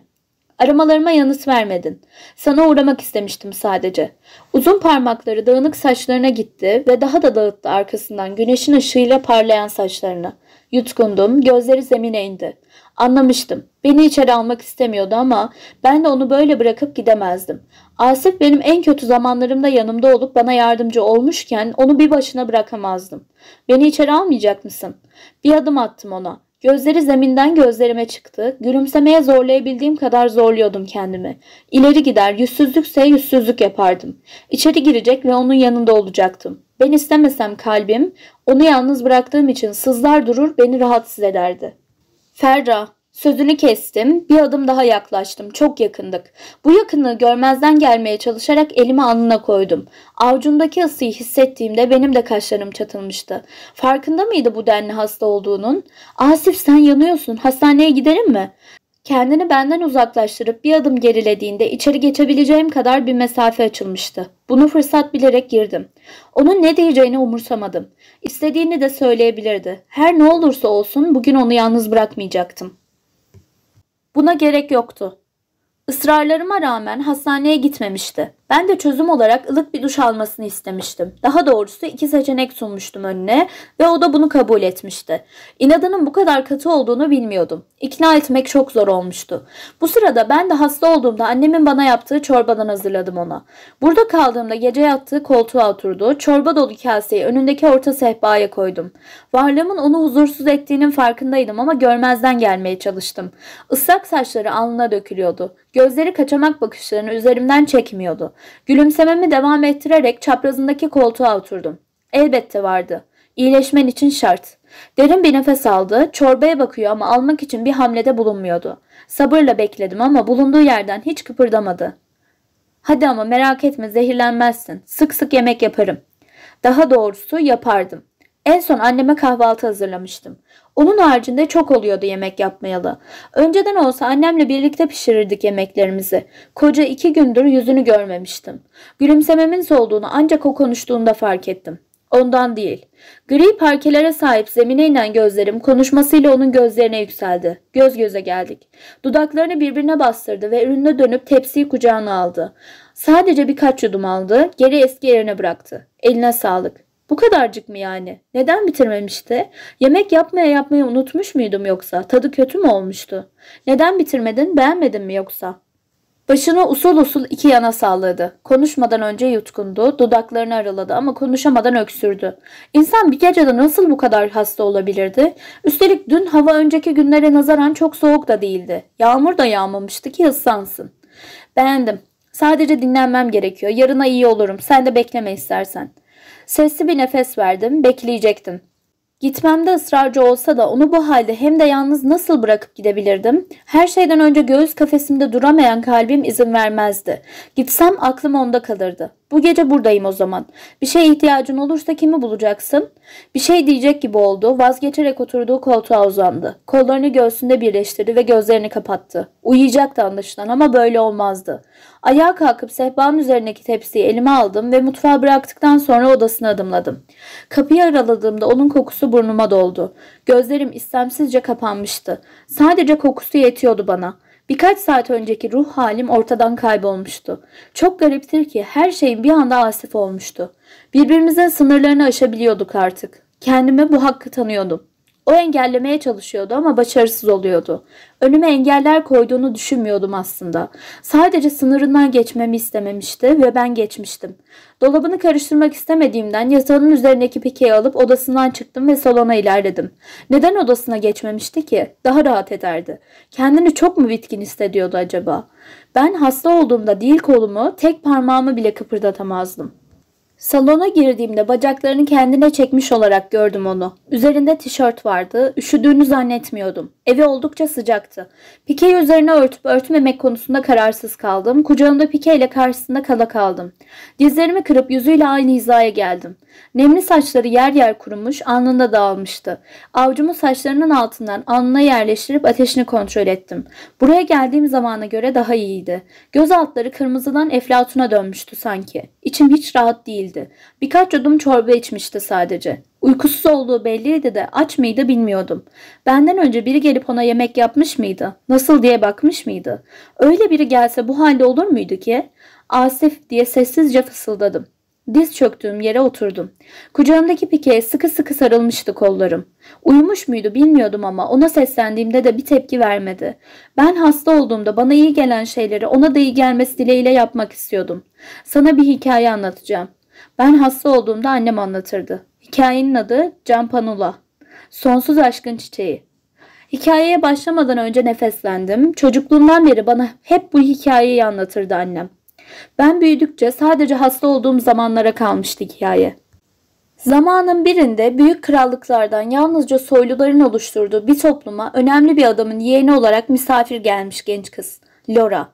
Aramalarıma yanıt vermedin. Sana uğramak istemiştim sadece. Uzun parmakları dağınık saçlarına gitti ve daha da dağıttı arkasından güneşin ışığıyla parlayan saçlarını. Yutkundum, gözleri zemine indi. Anlamıştım. Beni içeri almak istemiyordu ama ben de onu böyle bırakıp gidemezdim. Asif benim en kötü zamanlarımda yanımda olup bana yardımcı olmuşken onu bir başına bırakamazdım. Beni içeri almayacak mısın? Bir adım attım ona. Gözleri zeminden gözlerime çıktı. Gülümsemeye zorlayabildiğim kadar zorluyordum kendimi. İleri gider, yüzsüzlükse yüzsüzlük yapardım. İçeri girecek ve onun yanında olacaktım. Ben istemesem kalbim, onu yalnız bıraktığım için sızlar durur beni rahatsız ederdi. Ferra, sözünü kestim, bir adım daha yaklaştım, çok yakındık. Bu yakınlığı görmezden gelmeye çalışarak elimi alnına koydum. Avucumdaki ısıyı hissettiğimde benim de kaşlarım çatılmıştı. Farkında mıydı bu denli hasta olduğunun? Asif sen yanıyorsun, hastaneye gidelim mi? Kendini benden uzaklaştırıp bir adım gerilediğinde içeri geçebileceğim kadar bir mesafe açılmıştı. Bunu fırsat bilerek girdim. Onun ne diyeceğini umursamadım. İstediğini de söyleyebilirdi. Her ne olursa olsun bugün onu yalnız bırakmayacaktım. Buna gerek yoktu. Israrlarıma rağmen hastaneye gitmemişti. Ben de çözüm olarak ılık bir duş almasını istemiştim. Daha doğrusu iki seçenek sunmuştum önüne ve o da bunu kabul etmişti. İnadının bu kadar katı olduğunu bilmiyordum. İkna etmek çok zor olmuştu. Bu sırada ben de hasta olduğumda annemin bana yaptığı çorbadan hazırladım ona. Burada kaldığımda gece yattığı koltuğa oturdu. Çorba dolu kaseyi önündeki orta sehpaya koydum. Varlığımın onu huzursuz ettiğinin farkındaydım ama görmezden gelmeye çalıştım. Islak saçları alnına dökülüyordu. Gözleri kaçamak bakışlarını üzerimden çekmiyordu. Gülümsememi devam ettirerek çaprazındaki koltuğa oturdum. Elbette vardı. İyileşmen için şart. Derin bir nefes aldı. Çorbaya bakıyor ama almak için bir hamlede bulunmuyordu. Sabırla bekledim ama bulunduğu yerden hiç kıpırdamadı. Hadi ama merak etme zehirlenmezsin. Sık sık yemek yaparım. Daha doğrusu yapardım. En son anneme kahvaltı hazırlamıştım. Onun haricinde çok oluyordu yemek yapmayalı. Önceden olsa annemle birlikte pişirirdik yemeklerimizi. Koca iki gündür yüzünü görmemiştim. Gülümsememin solduğunu ancak o konuştuğunda fark ettim. Ondan değil. Gri parkelere sahip zemine inen gözlerim konuşmasıyla onun gözlerine yükseldi. Göz göze geldik. Dudaklarını birbirine bastırdı ve ürününe dönüp tepsiyi kucağına aldı. Sadece birkaç yudum aldı, geri eski yerine bıraktı. Eline sağlık. Bu kadarcık mı yani? Neden bitirmemişti? Yemek yapmaya yapmayı unutmuş muydum yoksa? Tadı kötü mü olmuştu? Neden bitirmedin? Beğenmedin mi yoksa? Başını usul usul iki yana salladı. Konuşmadan önce yutkundu, dudaklarını araladı ama konuşamadan öksürdü. İnsan bir gecede nasıl bu kadar hasta olabilirdi? Üstelik dün hava önceki günlere nazaran çok soğuk da değildi. Yağmur da yağmamıştı ki ıslansın. Beğendim. Sadece dinlenmem gerekiyor. Yarına iyi olurum. Sen de bekleme istersen. Sesli bir nefes verdim. Bekleyecektim. Gitmemde ısrarcı olsa da onu bu halde hem de yalnız nasıl bırakıp gidebilirdim? Her şeyden önce göğüs kafesimde duramayan kalbim izin vermezdi. Gitsem aklım onda kalırdı. Bu gece buradayım o zaman. Bir şeye ihtiyacın olursa kimi bulacaksın? Bir şey diyecek gibi oldu. Vazgeçerek oturduğu koltuğa uzandı. Kollarını göğsünde birleştirdi ve gözlerini kapattı. Uyuyacaktı anlaşılan ama böyle olmazdı. Ayağa kalkıp sehpanın üzerindeki tepsiyi elime aldım ve mutfağa bıraktıktan sonra odasına adımladım. Kapıyı araladığımda onun kokusu burnuma doldu. Gözlerim istemsizce kapanmıştı. Sadece kokusu yetiyordu bana. Birkaç saat önceki ruh halim ortadan kaybolmuştu. Çok gariptir ki her şeyin bir anda asif olmuştu. Birbirimizin sınırlarını aşabiliyorduk artık. Kendime bu hakkı tanıyordum. O engellemeye çalışıyordu ama başarısız oluyordu. Önüme engeller koyduğunu düşünmüyordum aslında. Sadece sınırından geçmemi istememişti ve ben geçmiştim. Dolabını karıştırmak istemediğimden yatağının üzerindeki pikeyi alıp odasından çıktım ve salona ilerledim. Neden odasına geçmemişti ki? Daha rahat ederdi. Kendini çok mu bitkin hissediyordu acaba? Ben hasta olduğumda değil kolumu, tek parmağımı bile kıpırdatamazdım. Salona girdiğimde bacaklarını kendine çekmiş olarak gördüm onu. Üzerinde tişört vardı. Üşüdüğünü zannetmiyordum. Evi oldukça sıcaktı. Pikeyi üzerine örtüp örtmemek konusunda kararsız kaldım. Kucağımda pike ile karşısında kala kaldım. Dizlerimi kırıp yüzüyle aynı hizaya geldim. Nemli saçları yer yer kurumuş, alnında dağılmıştı. Avcumu saçlarının altından alnına yerleştirip ateşini kontrol ettim. Buraya geldiğim zamana göre daha iyiydi. Göz altları kırmızıdan eflatuna dönmüştü sanki. İçim hiç rahat değildi. Birkaç yudum çorba içmişti sadece. Uykusuz olduğu belliydi de aç mıydı bilmiyordum. Benden önce biri gelip ona yemek yapmış mıydı? Nasıl diye bakmış mıydı? Öyle biri gelse bu halde olur muydu ki? Asif diye sessizce fısıldadım. Diz çöktüğüm yere oturdum. Kucağımdaki pikeye sıkı sıkı sarılmıştı kollarım. Uyumuş muydu bilmiyordum ama ona seslendiğimde de bir tepki vermedi. Ben hasta olduğumda bana iyi gelen şeyleri ona da iyi gelmesi dileğiyle yapmak istiyordum. Sana bir hikaye anlatacağım. Ben hasta olduğumda annem anlatırdı. Hikayenin adı Campanula. Sonsuz aşkın çiçeği. Hikayeye başlamadan önce nefeslendim. Çocukluğumdan beri bana hep bu hikayeyi anlatırdı annem. Ben büyüdükçe sadece hasta olduğum zamanlara kalmıştı hikaye. Zamanın birinde büyük krallıklardan yalnızca soyluların oluşturduğu bir topluma önemli bir adamın yeğeni olarak misafir gelmiş genç kız. Laura.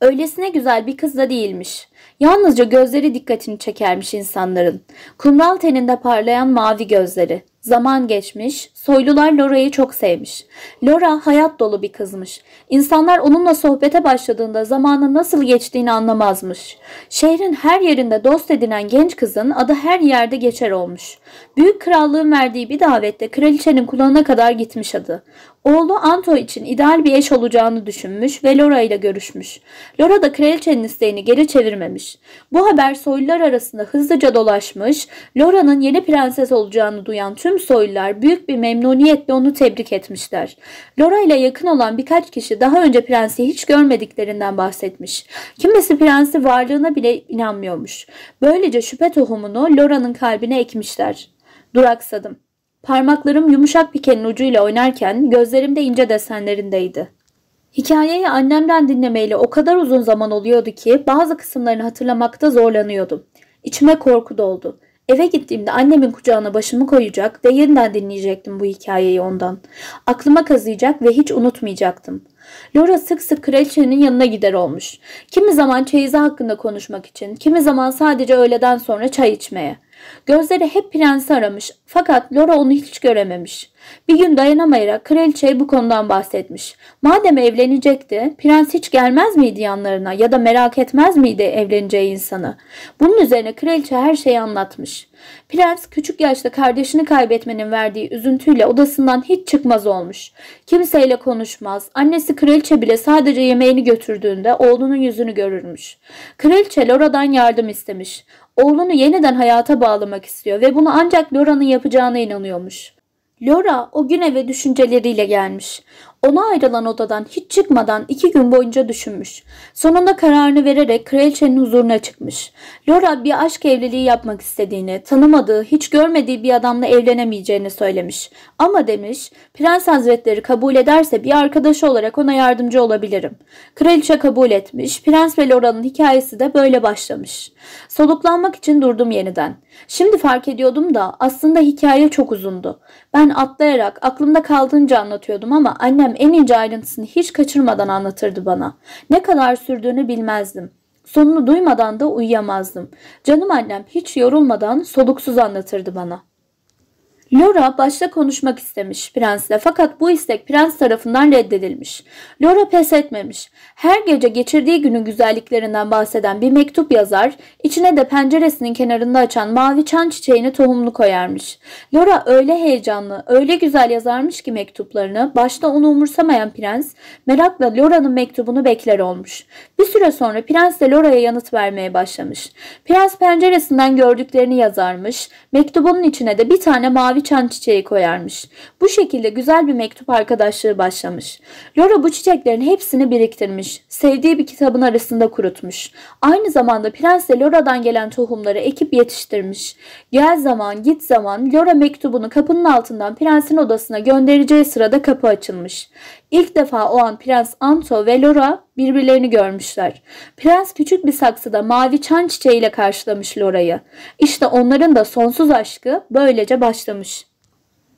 Öylesine güzel bir kız da değilmiş. Yalnızca gözleri dikkatini çekermiş insanların. Kumral teninde parlayan mavi gözleri. Zaman geçmiş, soylular Laura'yı çok sevmiş. Laura hayat dolu bir kızmış. İnsanlar onunla sohbete başladığında zamanın nasıl geçtiğini anlamazmış. Şehrin her yerinde dost edinen genç kızın adı her yerde geçer olmuş. Büyük krallığın verdiği bir davette kraliçenin kulağına kadar gitmiş adı. Oğlu Anto için ideal bir eş olacağını düşünmüş ve Laura ile görüşmüş. Laura da kraliçenin isteğini geri çevirmemiş. Bu haber soylular arasında hızlıca dolaşmış. Laura'nın yeni prenses olacağını duyan tüm soylular büyük bir memnuniyetle onu tebrik etmişler. Laura ile yakın olan birkaç kişi daha önce prensi hiç görmediklerinden bahsetmiş. Kimisi prensi varlığına bile inanmıyormuş. Böylece şüphe tohumunu Laura'nın kalbine ekmişler. Duraksadım. Parmaklarım yumuşak pikenin ucuyla oynarken gözlerim de ince desenlerindeydi. Hikayeyi annemden dinlemeyle o kadar uzun zaman oluyordu ki bazı kısımlarını hatırlamakta zorlanıyordum. İçime korku doldu. Eve gittiğimde annemin kucağına başımı koyacak ve yeniden dinleyecektim bu hikayeyi ondan. Aklıma kazıyacak ve hiç unutmayacaktım. Laura sık sık kraliçenin yanına gider olmuş. Kimi zaman çeyizi hakkında konuşmak için, kimi zaman sadece öğleden sonra çay içmeye. Gözleri hep prensi aramış fakat Laura onu hiç görememiş. Bir gün dayanamayarak kraliçeye bu konudan bahsetmiş. Madem evlenecekti, prens hiç gelmez miydi yanlarına ya da merak etmez miydi evleneceği insanı? Bunun üzerine kraliçe her şeyi anlatmış. Prens küçük yaşta kardeşini kaybetmenin verdiği üzüntüyle odasından hiç çıkmaz olmuş. Kimseyle konuşmaz. Annesi kraliçe bile sadece yemeğini götürdüğünde oğlunun yüzünü görürmüş. Kraliçe Laura'dan yardım istemiş. Oğlunu yeniden hayata bağlamak istiyor ve bunu ancak Laura'nın yapacağına inanıyormuş. Laura o gün eve düşünceleriyle gelmiş. Ona ayrılan odadan hiç çıkmadan iki gün boyunca düşünmüş. Sonunda kararını vererek kraliçenin huzuruna çıkmış. Laura bir aşk evliliği yapmak istediğini, tanımadığı, hiç görmediği bir adamla evlenemeyeceğini söylemiş. Ama demiş, prens hazretleri kabul ederse bir arkadaşı olarak ona yardımcı olabilirim. Kraliçe kabul etmiş, prens ve Laura'nın hikayesi de böyle başlamış. Soluklanmak için durdum yeniden. Şimdi fark ediyordum da aslında hikaye çok uzundu. Ben atlayarak aklımda kaldığınca anlatıyordum ama annem en ince ayrıntısını hiç kaçırmadan anlatırdı bana. Ne kadar sürdüğünü bilmezdim. Sonunu duymadan da uyuyamazdım. Canım annem hiç yorulmadan soluksuz anlatırdı bana. Laura başta konuşmak istemiş prensle fakat bu istek prens tarafından reddedilmiş. Laura pes etmemiş. Her gece geçirdiği günün güzelliklerinden bahseden bir mektup yazar, içine de penceresinin kenarında açan mavi çan çiçeğini tohumlu koyarmış. Laura öyle heyecanlı, öyle güzel yazarmış ki mektuplarını, başta onu umursamayan prens merakla Laura'nın mektubunu bekler olmuş. Bir süre sonra prens de Laura'ya yanıt vermeye başlamış. Prens penceresinden gördüklerini yazarmış, mektubunun içine de bir tane mavi çan çiçeği koyarmış. Bu şekilde güzel bir mektup arkadaşlığı başlamış. Laura bu çiçeklerin hepsini biriktirmiş. Sevdiği bir kitabın arasında kurutmuş. Aynı zamanda Prens de Laura'dan gelen tohumları ekip yetiştirmiş. Gel zaman git zaman Laura mektubunu kapının altından prensin odasına göndereceği sırada kapı açılmış. İlk defa o an Prens Anto ve Laura birbirlerini görmüşler. Prens küçük bir saksıda mavi çan çiçeğiyle karşılamış Laura'yı. İşte onların da sonsuz aşkı böylece başlamış.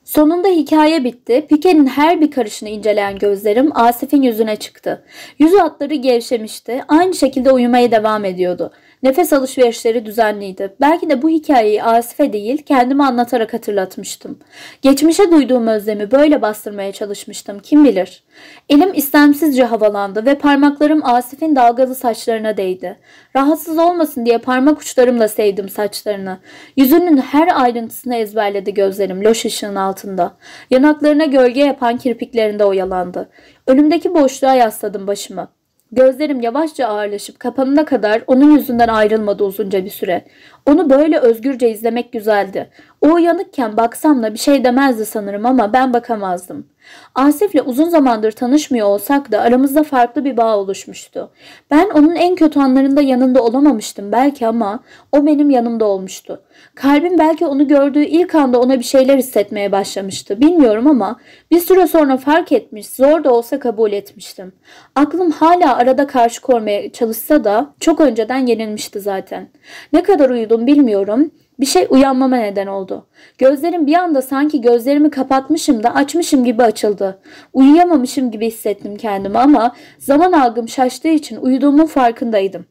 Sonunda hikaye bitti. Pike'nin her bir karışını inceleyen gözlerim Asif'in yüzüne çıktı. Yüzü hatları gevşemişti. Aynı şekilde uyumaya devam ediyordu. Nefes alışverişleri düzenliydi. Belki de bu hikayeyi Asif'e değil kendime anlatarak hatırlatmıştım. Geçmişe duyduğum özlemi böyle bastırmaya çalışmıştım. Kim bilir. Elim istemsizce havalandı ve parmaklarım Asif'in dalgalı saçlarına değdi. Rahatsız olmasın diye parmak uçlarımla sevdim saçlarını. Yüzünün her ayrıntısını ezberledi gözlerim loş ışığın altında. Yanaklarına gölge yapan kirpiklerinde oyalandı. Önümdeki boşluğa yasladım başımı. Gözlerim yavaşça ağırlaşıp kapanana kadar onun yüzünden ayrılmadı uzunca bir süre. Onu böyle özgürce izlemek güzeldi. O uyanıkken baksam da bir şey demezdi sanırım ama ben bakamazdım. Asif'le uzun zamandır tanışmıyor olsak da aramızda farklı bir bağ oluşmuştu. Ben onun en kötü anlarında yanında olamamıştım belki ama o benim yanımda olmuştu. Kalbim belki onu gördüğü ilk anda ona bir şeyler hissetmeye başlamıştı. Bilmiyorum ama bir süre sonra fark etmiş, zor da olsa kabul etmiştim. Aklım hala arada karşı koymaya çalışsa da çok önceden yenilmişti zaten. Ne kadar uyudum bilmiyorum. Bir şey uyanmama neden oldu. Gözlerim bir anda sanki gözlerimi kapatmışım da açmışım gibi açıldı. Uyuyamamışım gibi hissettim kendimi ama zaman algım şaştığı için uyuduğumun farkındaydım.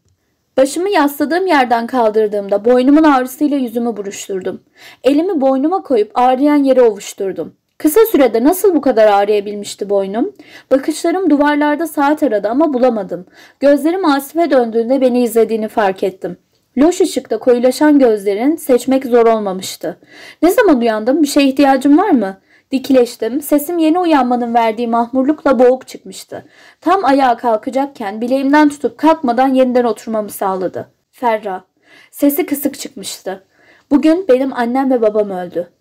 Başımı yasladığım yerden kaldırdığımda boynumun ağrısıyla yüzümü buruşturdum. Elimi boynuma koyup ağrıyan yere ovuşturdum. Kısa sürede nasıl bu kadar ağrıyabilmişti boynum? Bakışlarım duvarlarda saat aradı ama bulamadım. Gözlerim Asif'e döndüğünde beni izlediğini fark ettim. Loş ışıkta koyulaşan gözlerin seçmek zor olmamıştı. Ne zaman uyandım? Bir şeye ihtiyacım var mı? Dikileştim. Sesim yeni uyanmanın verdiği mahmurlukla boğuk çıkmıştı. Tam ayağa kalkacakken bileğimden tutup kalkmadan yeniden oturmamı sağladı. Ferra. Sesi kısık çıkmıştı. Bugün benim annem ve babam öldü.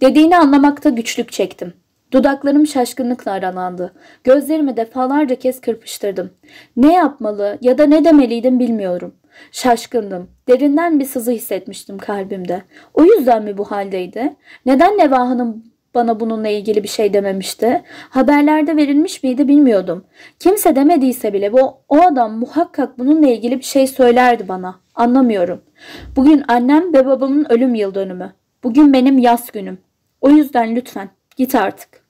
Dediğini anlamakta güçlük çektim. Dudaklarım şaşkınlıkla aralandı. Gözlerimi defalarca kez kırpıştırdım. Ne yapmalı ya da ne demeliydim bilmiyorum. Şaşkındım. Derinden bir sızı hissetmiştim kalbimde. O yüzden mi bu haldeydi? Neden Neva Hanım bana bununla ilgili bir şey dememişti? Haberlerde verilmiş miydi bilmiyordum. Kimse demediyse bile bu, o adam muhakkak bununla ilgili bir şey söylerdi bana. Anlamıyorum. Bugün annem ve babamın ölüm yıl dönümü. Bugün benim yaz günüm. O yüzden lütfen git artık.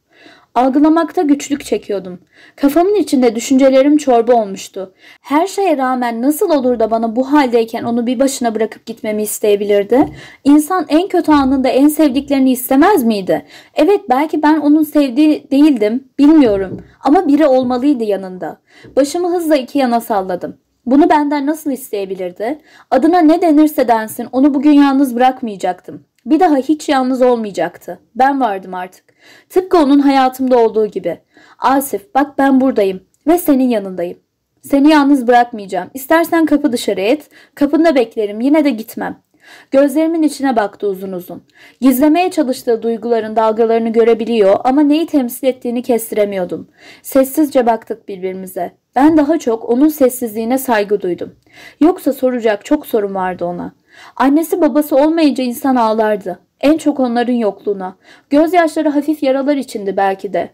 Algılamakta güçlük çekiyordum. Kafamın içinde düşüncelerim çorba olmuştu. Her şeye rağmen nasıl olur da bana bu haldeyken onu bir başına bırakıp gitmemi isteyebilirdi? İnsan en kötü anında en sevdiklerini istemez miydi? Evet belki ben onun sevdiği değildim, bilmiyorum. Ama biri olmalıydı yanında. Başımı hızla iki yana salladım. Bunu benden nasıl isteyebilirdi? Adına ne denirse densin onu bugün yalnız bırakmayacaktım. Bir daha hiç yalnız olmayacaktı. Ben vardım artık. Tıpkı onun hayatımda olduğu gibi. Asif bak ben buradayım ve senin yanındayım. Seni yalnız bırakmayacağım. İstersen kapı dışarı et. Kapında beklerim. Yine de gitmem. Gözlerimin içine baktı uzun uzun. Gizlemeye çalıştığı duyguların dalgalarını görebiliyor ama neyi temsil ettiğini kestiremiyordum. Sessizce baktık birbirimize. Ben daha çok onun sessizliğine saygı duydum. Yoksa soracak çok sorun vardı ona. Annesi babası olmayınca insan ağlardı. En çok onların yokluğuna. Gözyaşları hafif yaralar içindi belki de.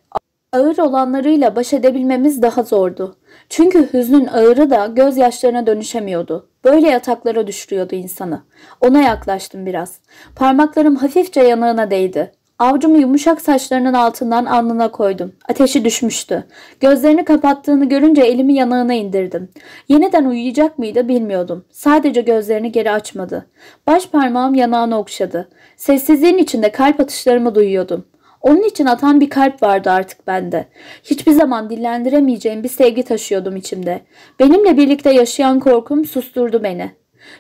Ağır olanlarıyla baş edebilmemiz daha zordu. Çünkü hüznün ağırı da gözyaşlarına dönüşemiyordu. Böyle yataklara düşürüyordu insanı. Ona yaklaştım biraz. Parmaklarım hafifçe yanağına değdi. Avcumu yumuşak saçlarının altından alnına koydum. Ateşi düşmüştü. Gözlerini kapattığını görünce elimi yanağına indirdim. Yeniden uyuyacak mıydı bilmiyordum. Sadece gözlerini geri açmadı. Baş parmağım yanağını okşadı. Sessizliğin içinde kalp atışlarımı duyuyordum. Onun için atan bir kalp vardı artık bende. Hiçbir zaman dillendiremeyeceğim bir sevgi taşıyordum içimde. Benimle birlikte yaşayan korkum susturdu beni.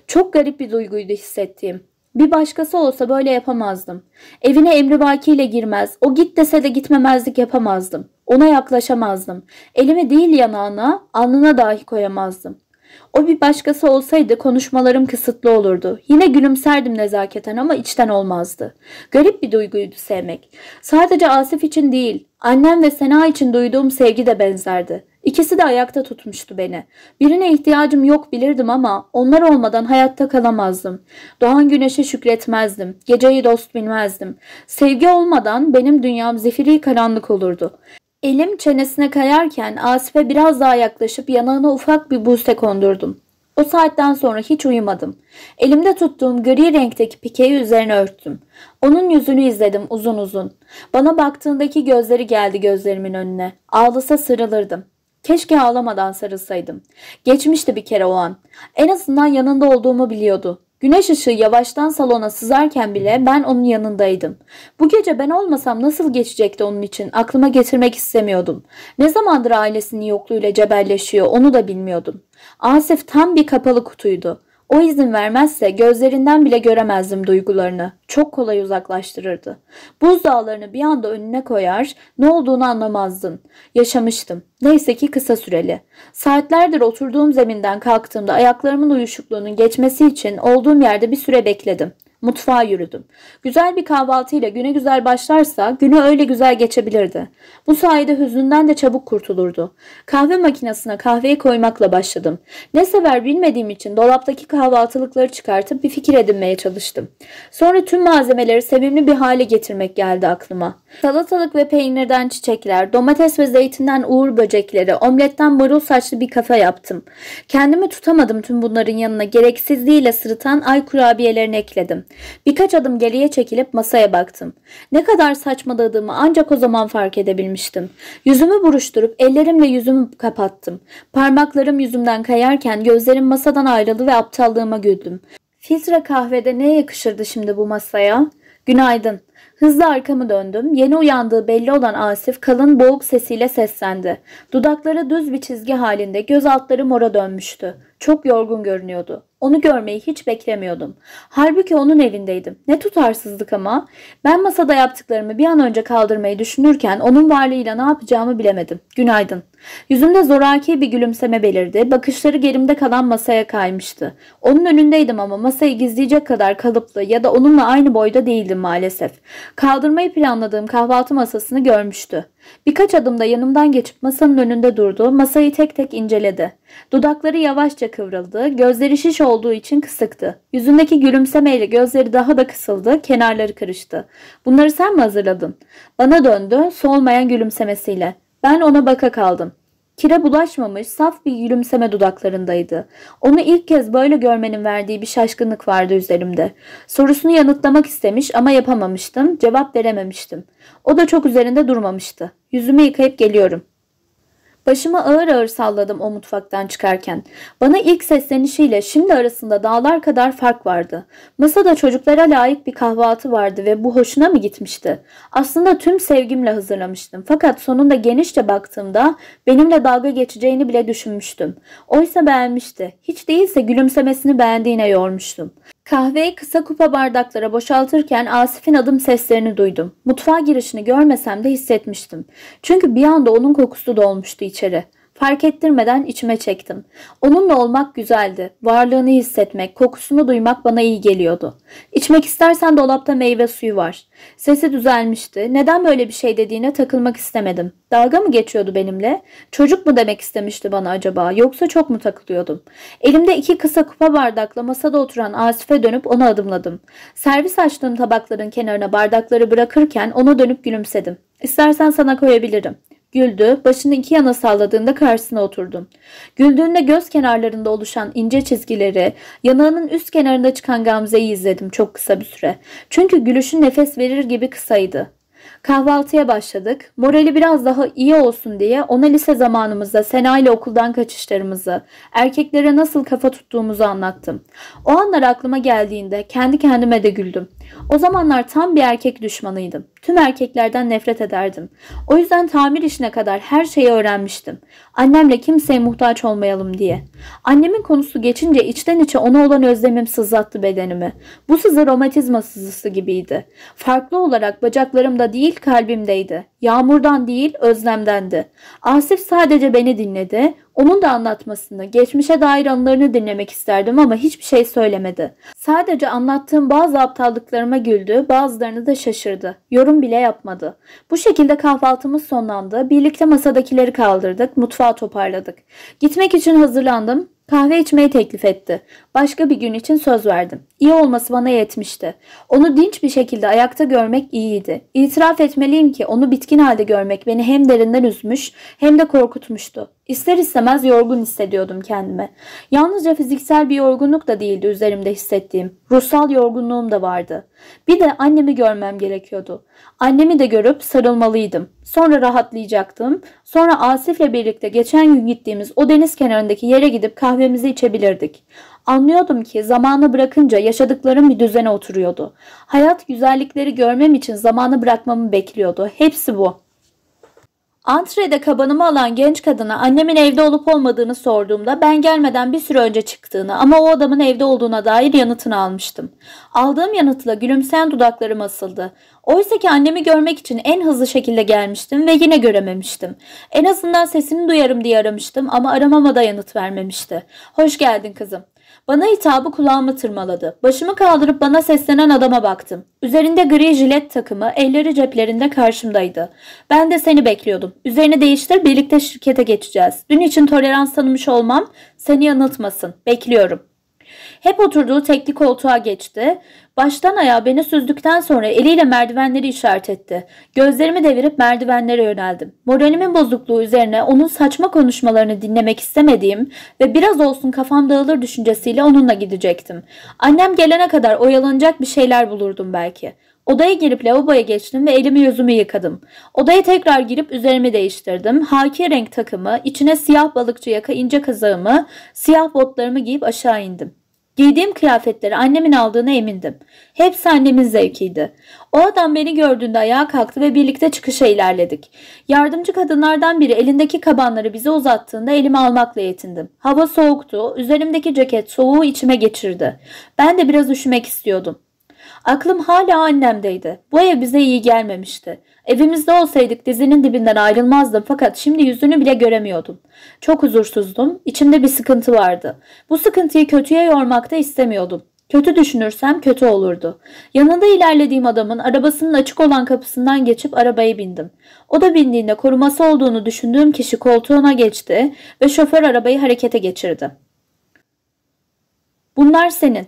Çok garip bir duyguydu hissettiğim. Bir başkası olsa böyle yapamazdım. Evine emrivakiyle girmez, o git dese de gitmemezlik yapamazdım. Ona yaklaşamazdım. Elimi değil yanağına, alnına dahi koyamazdım. O bir başkası olsaydı konuşmalarım kısıtlı olurdu. Yine gülümserdim nezaketen ama içten olmazdı. Garip bir duyguydu sevmek. Sadece Asif için değil, annem ve Sena için duyduğum sevgi de benzerdi. İkisi de ayakta tutmuştu beni. Birine ihtiyacım yok bilirdim ama onlar olmadan hayatta kalamazdım. Doğan güneşe şükretmezdim. Geceyi dost bilmezdim. Sevgi olmadan benim dünyam zifiri karanlık olurdu. Elim çenesine kayarken Asif'e biraz daha yaklaşıp yanağına ufak bir buse kondurdum. O saatten sonra hiç uyumadım. Elimde tuttuğum gri renkteki pikeyi üzerine örttüm. Onun yüzünü izledim uzun uzun. Bana baktığındaki gözleri geldi gözlerimin önüne. Ağlasa sarılırdım. Keşke ağlamadan sarılsaydım. Geçmişti bir kere o an. En azından yanında olduğumu biliyordu. Güneş ışığı yavaştan salona sızarken bile ben onun yanındaydım. Bu gece ben olmasam nasıl geçecekti onun için aklıma getirmek istemiyordum. Ne zamandır ailesinin yokluğuyla cebelleşiyor onu da bilmiyordum. Asif tam bir kapalı kutuydu. O izin vermezse gözlerinden bile göremezdim duygularını. Çok kolay uzaklaştırırdı. Buzdağlarını bir anda önüne koyar, ne olduğunu anlamazdın. Yaşamıştım. Neyse ki kısa süreli. Saatlerdir oturduğum zeminden kalktığımda ayaklarımın uyuşukluğunun geçmesi için olduğum yerde bir süre bekledim. Mutfağa yürüdüm. Güzel bir kahvaltıyla güne güzel başlarsa günü öyle güzel geçebilirdi. Bu sayede hüznünden de çabuk kurtulurdu. Kahve makinesine kahveyi koymakla başladım. Ne sever bilmediğim için dolaptaki kahvaltılıkları çıkartıp bir fikir edinmeye çalıştım. Sonra tüm malzemeleri sevimli bir hale getirmek geldi aklıma. Salatalık ve peynirden çiçekler, domates ve zeytinden uğur böcekleri, omletten marul saçlı bir kafa yaptım. Kendimi tutamadım tüm bunların yanına gereksizliğiyle sırıtan ay kurabiyelerini ekledim. Birkaç adım geriye çekilip masaya baktım. Ne kadar saçmaladığımı ancak o zaman fark edebilmiştim. Yüzümü buruşturup ellerimle yüzümü kapattım. Parmaklarım yüzümden kayarken gözlerim masadan ayrıldı ve aptallığıma güldüm. Filtre kahvede ne yakışırdı şimdi bu masaya? Günaydın. Hızla arkamı döndüm. Yeni uyandığı belli olan Asif kalın boğuk sesiyle seslendi. Dudakları düz bir çizgi halinde göz altları mora dönmüştü. Çok yorgun görünüyordu. Onu görmeyi hiç beklemiyordum. Halbuki onun evindeydim. Ne tutarsızlık ama. Ben masada yaptıklarımı bir an önce kaldırmayı düşünürken onun varlığıyla ne yapacağımı bilemedim. Günaydın. Yüzümde zoraki bir gülümseme belirdi. Bakışları gerimde kalan masaya kaymıştı. Onun önündeydim ama masayı gizleyecek kadar kalıplı ya da onunla aynı boyda değildim maalesef. Kaldırmayı planladığım kahvaltı masasını görmüştü. Birkaç adımda yanımdan geçip masanın önünde durdu, masayı tek tek inceledi. Dudakları yavaşça kıvrıldı, gözleri şiş olduğu için kısıktı. Yüzündeki gülümsemeyle gözleri daha da kısıldı, kenarları kırıştı. Bunları sen mi hazırladın? Bana döndü, solmayan gülümsemesiyle. Ben ona baka kaldım. Kire bulaşmamış, saf bir gülümseme dudaklarındaydı. Onu ilk kez böyle görmenin verdiği bir şaşkınlık vardı üzerimde. Sorusunu yanıtlamak istemiş ama yapamamıştım, cevap verememiştim. O da çok üzerinde durmamıştı. Yüzümü yıkayıp geliyorum. Başımı ağır ağır salladım o mutfaktan çıkarken. Bana ilk seslenişiyle şimdi arasında dağlar kadar fark vardı. Masada çocuklara layık bir kahvaltı vardı ve bu hoşuna mı gitmişti? Aslında tüm sevgimle hazırlamıştım. Fakat sonunda genişçe baktığımda benimle dalga geçeceğini bile düşünmüştüm. Oysa beğenmişti. Hiç değilse gülümsemesini beğendiğine yormuştum. Kahveyi kısa kupa bardaklara boşaltırken Asif'in adım seslerini duydum. Mutfağa girişini görmesem de hissetmiştim. Çünkü bir anda onun kokusu dolmuştu içeri. Fark ettirmeden içime çektim. Onunla olmak güzeldi. Varlığını hissetmek, kokusunu duymak bana iyi geliyordu. İçmek istersen dolapta meyve suyu var. Sesi düzelmişti. Neden böyle bir şey dediğine takılmak istemedim. Dalga mı geçiyordu benimle? Çocuk mu demek istemişti bana acaba? Yoksa çok mu takılıyordum? Elimde iki kısa kupa bardakla masada oturan Asif'e dönüp ona adımladım. Servis açtığım tabakların kenarına bardakları bırakırken ona dönüp gülümsedim. İstersen sana koyabilirim. Güldü, başını iki yana salladığında karşısına oturdum. Güldüğünde göz kenarlarında oluşan ince çizgileri, yanağının üst kenarında çıkan gamzeyi izledim çok kısa bir süre. Çünkü gülüşün nefes verir gibi kısaydı. Kahvaltıya başladık. Morali biraz daha iyi olsun diye ona lise zamanımızda Sena ile okuldan kaçışlarımızı, erkeklere nasıl kafa tuttuğumuzu anlattım. O anlar aklıma geldiğinde kendi kendime de güldüm. O zamanlar tam bir erkek düşmanıydım. Tüm erkeklerden nefret ederdim. O yüzden tamir işine kadar her şeyi öğrenmiştim. Annemle kimseye muhtaç olmayalım diye. Annemin konusu geçince içten içe ona olan özlemim sızlattı bedenimi. Bu sızı romatizma sızısı gibiydi. Farklı olarak bacaklarımda değil kalbimdeydi. Yağmurdan değil özlemdendi. Asif sadece beni dinledi. Onun da anlatmasını, geçmişe dair anılarını dinlemek isterdim ama hiçbir şey söylemedi. Sadece anlattığım bazı aptallıklarıma güldü, bazılarını da şaşırdı. Yorum bile yapmadı. Bu şekilde kahvaltımız sonlandı. Birlikte masadakileri kaldırdık, mutfağı toparladık. Gitmek için hazırlandım. Kahve içmeyi teklif etti. Başka bir gün için söz verdim. İyi olması bana yetmişti. Onu dinç bir şekilde ayakta görmek iyiydi. İtiraf etmeliyim ki onu bitkin halde görmek beni hem derinden üzmüş hem de korkutmuştu. İster istemez yorgun hissediyordum kendime. Yalnızca fiziksel bir yorgunluk da değildi üzerimde hissettiğim. Ruhsal yorgunluğum da vardı. Bir de annemi görmem gerekiyordu. Annemi de görüp sarılmalıydım. Sonra rahatlayacaktım. Sonra Asif'le birlikte geçen gün gittiğimiz o deniz kenarındaki yere gidip kahvemizi içebilirdik. Anlıyordum ki zamanı bırakınca yaşadıklarım bir düzene oturuyordu. Hayat güzellikleri görmem için zamanı bırakmamı bekliyordu. Hepsi bu. Antrede kabanımı alan genç kadına annemin evde olup olmadığını sorduğumda ben gelmeden bir süre önce çıktığını ama o adamın evde olduğuna dair yanıtını almıştım. Aldığım yanıtla gülümseyen dudaklarım asıldı. Oysa ki annemi görmek için en hızlı şekilde gelmiştim ve yine görememiştim. En azından sesini duyarım diye aramıştım ama aramama da yanıt vermemişti. Hoş geldin kızım. Bana hitabı kulağımı tırmaladı. Başımı kaldırıp bana seslenen adama baktım. Üzerinde gri jilet takımı, elleri ceplerinde karşımdaydı. Ben de seni bekliyordum. Üzerini değiştir, birlikte şirkete geçeceğiz. Dün için tolerans tanımış olmam seni yanıltmasın. Bekliyorum. Hep oturduğu tekli koltuğa geçti. Baştan ayağa beni süzdükten sonra eliyle merdivenleri işaret etti. Gözlerimi devirip merdivenlere yöneldim. Moralimin bozukluğu üzerine onun saçma konuşmalarını dinlemek istemediğim ve biraz olsun kafam dağılır düşüncesiyle onunla gidecektim. Annem gelene kadar oyalanacak bir şeyler bulurdum belki. Odaya girip lavaboya geçtim ve elimi yüzümü yıkadım. Odaya tekrar girip üzerimi değiştirdim. Haki renk takımı, içine siyah balıkçı yaka ince kazağımı, siyah botlarımı giyip aşağı indim. Giydiğim kıyafetleri annemin aldığına emindim. Hepsi annemin zevkiydi. O adam beni gördüğünde ayağa kalktı ve birlikte çıkışa ilerledik. Yardımcı kadınlardan biri elindeki kabanları bize uzattığında elimi almakla yetindim. Hava soğuktu, üzerimdeki ceket soğuğu içime geçirdi. Ben de biraz üşümek istiyordum. Aklım hala annemdeydi. Bu ev bize iyi gelmemişti. Evimizde olsaydık dizinin dibinden ayrılmazdım fakat şimdi yüzünü bile göremiyordum. Çok huzursuzdum. İçimde bir sıkıntı vardı. Bu sıkıntıyı kötüye yormak da istemiyordum. Kötü düşünürsem kötü olurdu. Yanında ilerlediğim adamın arabasının açık olan kapısından geçip arabaya bindim. O da bindiğinde koruması olduğunu düşündüğüm kişi koltuğuna geçti ve şoför arabayı harekete geçirdi. Bunlar senin.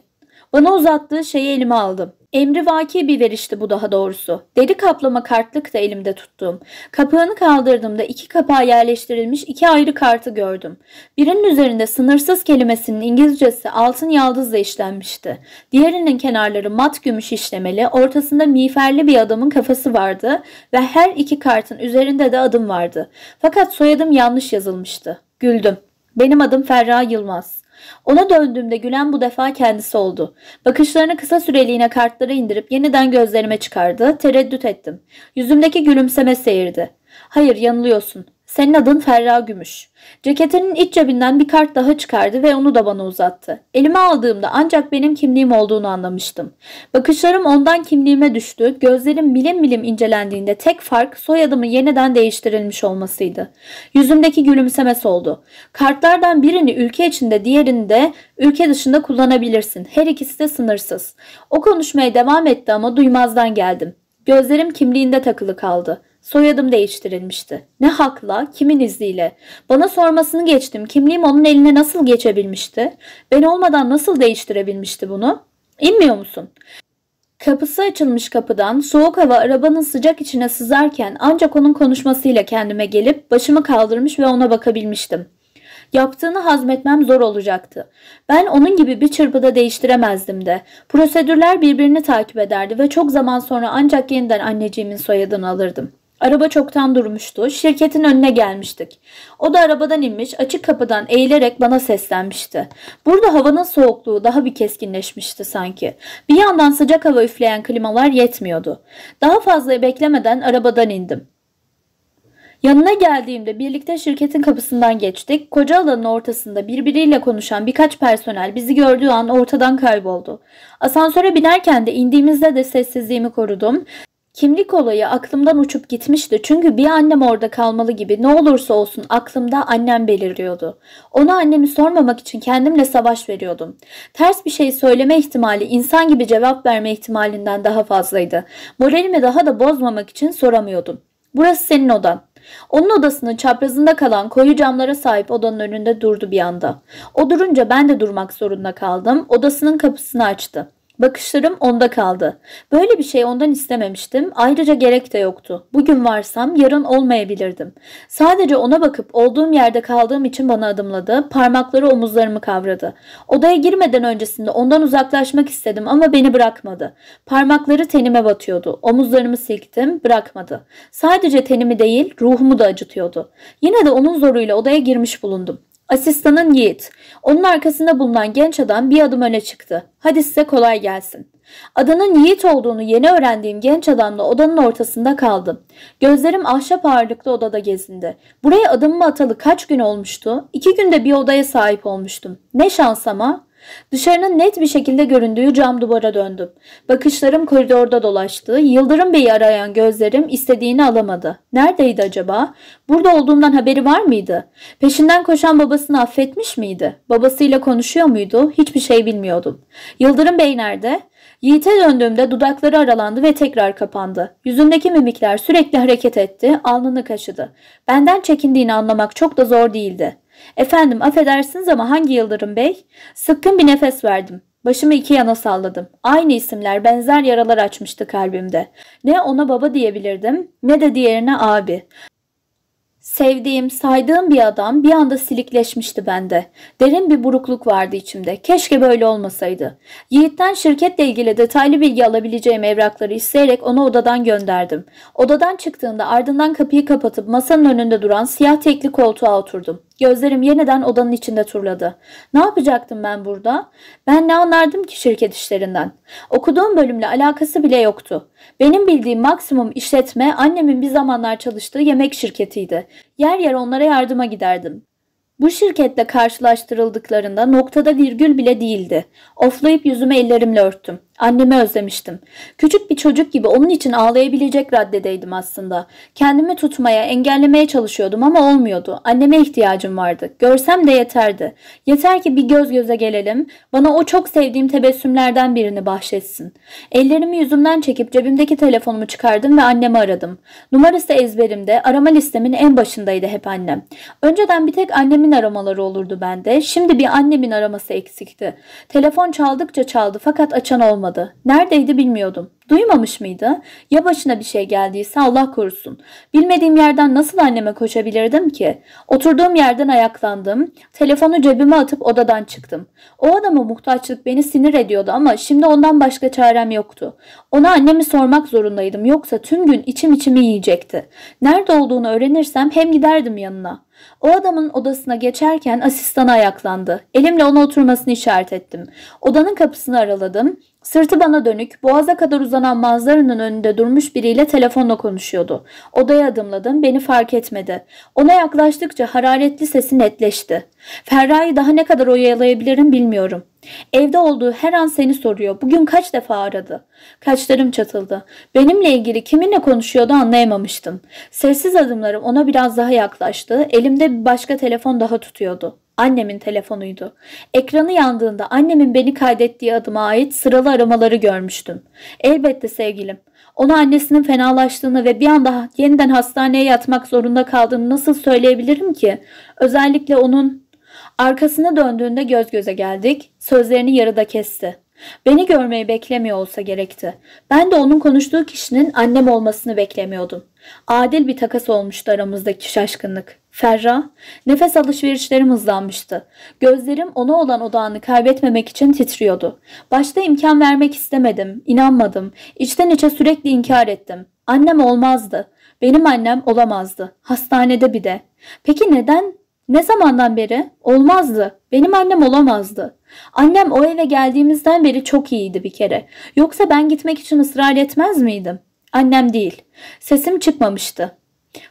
Bana uzattığı şeyi elime aldım. Emri vaki bir verişti bu daha doğrusu. Deri kaplama kartlık da elimde tuttum. Kapağını kaldırdığımda iki kapağa yerleştirilmiş iki ayrı kartı gördüm. Birinin üzerinde sınırsız kelimesinin İngilizcesi altın yaldızla işlenmişti. Diğerinin kenarları mat gümüş işlemeli, ortasında miğferli bir adamın kafası vardı ve her iki kartın üzerinde de adım vardı. Fakat soyadım yanlış yazılmıştı. Güldüm. Benim adım Ferra Yılmaz. Ona döndüğümde gülen bu defa kendisi oldu. Bakışlarını kısa süreliğine kartlara indirip yeniden gözlerime çıkardı. Tereddüt ettim. Yüzümdeki gülümseme seyirdi. Hayır yanılıyorsun. Senin adın Ferra Gümüş. Ceketinin iç cebinden bir kart daha çıkardı ve onu da bana uzattı. Elime aldığımda ancak benim kimliğim olduğunu anlamıştım. Bakışlarım ondan kimliğime düştü. Gözlerim milim milim incelendiğinde tek fark soyadımı yeniden değiştirilmiş olmasıydı. Yüzümdeki gülümseme soldu. Kartlardan birini ülke içinde diğerini de ülke dışında kullanabilirsin. Her ikisi de sınırsız. O konuşmaya devam etti ama duymazdan geldim. Gözlerim kimliğinde takılı kaldı. Soyadım değiştirilmişti. Ne hakla, kimin izniyle? Bana sormasını geçtim. Kimliğim onun eline nasıl geçebilmişti? Ben olmadan nasıl değiştirebilmişti bunu? İnmiyor musun? Kapısı açılmış kapıdan soğuk hava arabanın sıcak içine sızarken ancak onun konuşmasıyla kendime gelip başımı kaldırmış ve ona bakabilmiştim. Yaptığını hazmetmem zor olacaktı. Ben onun gibi bir çırpıda değiştiremezdim de. Prosedürler birbirini takip ederdi ve çok zaman sonra ancak yeniden anneciğimin soyadını alırdım. Araba çoktan durmuştu. Şirketin önüne gelmiştik. O da arabadan inmiş, açık kapıdan eğilerek bana seslenmişti. Burada havanın soğukluğu daha bir keskinleşmişti sanki. Bir yandan sıcak hava üfleyen klimalar yetmiyordu. Daha fazla beklemeden arabadan indim. Yanına geldiğimde birlikte şirketin kapısından geçtik. Koca alanın ortasında birbiriyle konuşan birkaç personel bizi gördüğü an ortadan kayboldu. Asansöre binerken de indiğimizde de sessizliğimi korudum. Kimlik olayı aklımdan uçup gitmişti çünkü bir annem orada kalmalı gibi ne olursa olsun aklımda annem beliriyordu. Ona annemi sormamak için kendimle savaş veriyordum. Ters bir şey söyleme ihtimali insan gibi cevap verme ihtimalinden daha fazlaydı. Moralimi daha da bozmamak için soramıyordum. Burası senin odan. Onun odasının çaprazında kalan koyu camlara sahip odanın önünde durdu bir anda. O durunca ben de durmak zorunda kaldım. Odasının kapısını açtı. Bakışlarım onda kaldı. Böyle bir şey ondan istememiştim. Ayrıca gerek de yoktu. Bugün varsam yarın olmayabilirdim. Sadece ona bakıp olduğum yerde kaldığım için bana adımladı. Parmakları omuzlarımı kavradı. Odaya girmeden öncesinde ondan uzaklaşmak istedim ama beni bırakmadı. Parmakları tenime batıyordu. Omuzlarımı silktim, bırakmadı. Sadece tenimi değil, ruhumu da acıtıyordu. Yine de onun zoruyla odaya girmiş bulundum. Asistanın Yiğit. Onun arkasında bulunan genç adam bir adım öne çıktı. Hadi size kolay gelsin. Adının Yiğit olduğunu yeni öğrendiğim genç adamla odanın ortasında kaldım. Gözlerim ahşap ağırlıklı odada gezindi. Buraya adımımı atalı kaç gün olmuştu? İki günde bir odaya sahip olmuştum. Ne şans ama Dışarının net bir şekilde göründüğü cam duvara döndüm. Bakışlarım koridorda dolaştı. Yıldırım Bey'i arayan gözlerim istediğini alamadı. Neredeydi acaba? Burada olduğumdan haberi var mıydı? Peşinden koşan babasını affetmiş miydi? Babasıyla konuşuyor muydu? Hiçbir şey bilmiyordum. Yıldırım Bey nerede? Yiğit'e döndüğümde dudakları aralandı ve tekrar kapandı. Yüzündeki mimikler sürekli hareket etti, alnını kaşıdı. Benden çekindiğini anlamak çok da zor değildi. Efendim affedersiniz ama hangi Yıldırım Bey? Sıkkın bir nefes verdim. Başımı iki yana salladım. Aynı isimler benzer yaralar açmıştı kalbimde. Ne ona baba diyebilirdim ne de diğerine abi. Sevdiğim, saydığım bir adam bir anda silikleşmişti bende. Derin bir burukluk vardı içimde. Keşke böyle olmasaydı. Yiğit'ten şirketle ilgili detaylı bilgi alabileceğim evrakları isteyerek onu odadan gönderdim. Odadan çıktığında ardından kapıyı kapatıp masanın önünde duran siyah tekli koltuğa oturdum. Gözlerim yeniden odanın içinde turladı. Ne yapacaktım ben burada? Ben ne anlardım ki şirket işlerinden? Okuduğum bölümle alakası bile yoktu. Benim bildiğim maksimum işletme annemin bir zamanlar çalıştığı yemek şirketiydi. Yer yer onlara yardıma giderdim. Bu şirketle karşılaştırıldıklarında noktada virgül bile değildi. Oflayıp yüzümü ellerimle örttüm. Annemi özlemiştim. Küçük bir çocuk gibi onun için ağlayabilecek raddedeydim aslında. Kendimi tutmaya, engellemeye çalışıyordum ama olmuyordu. Anneme ihtiyacım vardı. Görsem de yeterdi. Yeter ki bir göz göze gelelim. Bana o çok sevdiğim tebessümlerden birini bahşetsin. Ellerimi yüzümden çekip cebimdeki telefonumu çıkardım ve annemi aradım. Numarası ezberimde, arama listemin en başındaydı hep annem. Önceden bir tek annemin aramaları olurdu bende. Şimdi bir annemin araması eksikti. Telefon çaldıkça çaldı fakat açan olmadı olmadı. Neredeydi bilmiyordum. Duymamış mıydı? Ya başına bir şey geldiyse Allah korusun. Bilmediğim yerden nasıl anneme koşabilirdim ki? Oturduğum yerden ayaklandım. Telefonu cebime atıp odadan çıktım. O adama muhtaçlık beni sinir ediyordu ama şimdi ondan başka çarem yoktu. Ona annemi sormak zorundaydım yoksa tüm gün içim içimi yiyecekti. Nerede olduğunu öğrenirsem hem giderdim yanına. O adamın odasına geçerken asistan ayaklandı. Elimle ona oturmasını işaret ettim. Odanın kapısını araladım. Sırtı bana dönük, boğaza kadar uzanan manzaranın önünde durmuş biriyle telefonla konuşuyordu. Odaya adımladım, beni fark etmedi. Ona yaklaştıkça hararetli sesi netleşti. Ferra'yı daha ne kadar oyalayabilirim bilmiyorum. Evde olduğu her an seni soruyor. Bugün kaç defa aradı? Kaçlarım çatıldı. Benimle ilgili kiminle konuşuyordu anlayamamıştım. Sessiz adımlarım ona biraz daha yaklaştı. Elimde bir başka telefon daha tutuyordu. Annemin telefonuydu. Ekranı yandığında annemin beni kaydettiği adıma ait sıralı aramaları görmüştüm. Elbette sevgilim. Ona annesinin fenalaştığını ve bir anda yeniden hastaneye yatmak zorunda kaldığını nasıl söyleyebilirim ki? Özellikle onun arkasına döndüğünde göz göze geldik. Sözlerini yarıda kesti. Beni görmeyi beklemiyor olsa gerekti. Ben de onun konuştuğu kişinin annem olmasını beklemiyordum. Adil bir takas olmuştu aramızdaki şaşkınlık. Ferra, nefes alışverişlerim hızlanmıştı. Gözlerim ona olan odağını kaybetmemek için titriyordu. Başta imkan vermek istemedim, inanmadım. İçten içe sürekli inkar ettim. Annem olmazdı. Benim annem olamazdı. Hastanede bir de. Peki neden? Ne zamandan beri? Olmazdı. Benim annem olamazdı. Annem o eve geldiğimizden beri çok iyiydi bir kere. Yoksa ben gitmek için ısrar etmez miydim? Annem değil. Sesim çıkmamıştı.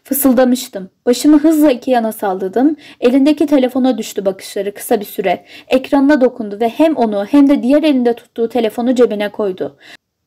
Fısıldamıştım. Başımı hızla iki yana salladım. Elindeki telefona düştü bakışları kısa bir süre. Ekranına dokundu ve hem onu hem de diğer elinde tuttuğu telefonu cebine koydu.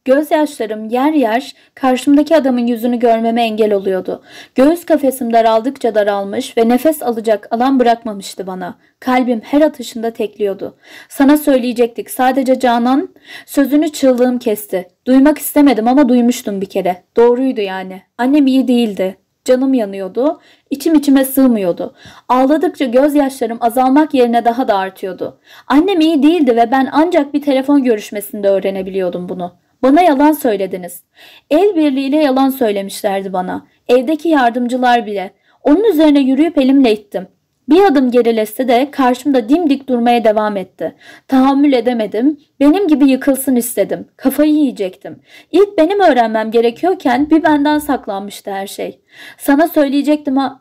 Gözyaşlarım yer yer karşımdaki adamın yüzünü görmeme engel oluyordu. Göğüs kafesim daraldıkça daralmış ve nefes alacak alan bırakmamıştı bana. Kalbim her atışında tekliyordu. Sana söyleyecektik sadece Canan sözünü çığlığım kesti. Duymak istemedim ama duymuştum bir kere. Doğruydu yani. Annem iyi değildi. Canım yanıyordu. İçim içime sığmıyordu. Ağladıkça gözyaşlarım azalmak yerine daha da artıyordu. Annem iyi değildi ve ben ancak bir telefon görüşmesinde öğrenebiliyordum bunu. Bana yalan söylediniz. El birliğiyle yalan söylemişlerdi bana. Evdeki yardımcılar bile. Onun üzerine yürüyüp elimle ittim. Bir adım gerilese de karşımda dimdik durmaya devam etti. Tahammül edemedim. Benim gibi yıkılsın istedim. Kafayı yiyecektim. İlk benim öğrenmem gerekiyorken bir benden saklanmıştı her şey. Sana söyleyecektim ha.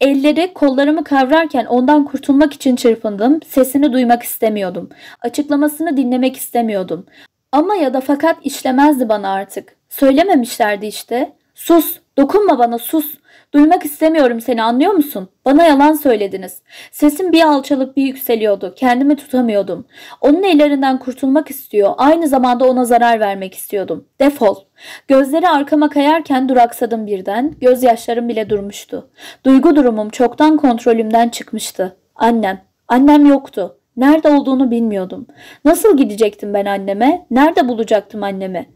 Elleri kollarımı kavrarken ondan kurtulmak için çırpındım. Sesini duymak istemiyordum. Açıklamasını dinlemek istemiyordum. Ama ya da fakat işlemezdi bana artık. Söylememişlerdi işte. Sus, dokunma bana sus. Duymak istemiyorum seni anlıyor musun? Bana yalan söylediniz. Sesim bir alçalıp bir yükseliyordu. Kendimi tutamıyordum. Onun ellerinden kurtulmak istiyor. Aynı zamanda ona zarar vermek istiyordum. Defol. Gözleri arkama kayarken duraksadım birden. Gözyaşlarım bile durmuştu. Duygu durumum çoktan kontrolümden çıkmıştı. Annem. Annem yoktu. Nerede olduğunu bilmiyordum. Nasıl gidecektim ben anneme? Nerede bulacaktım annemi?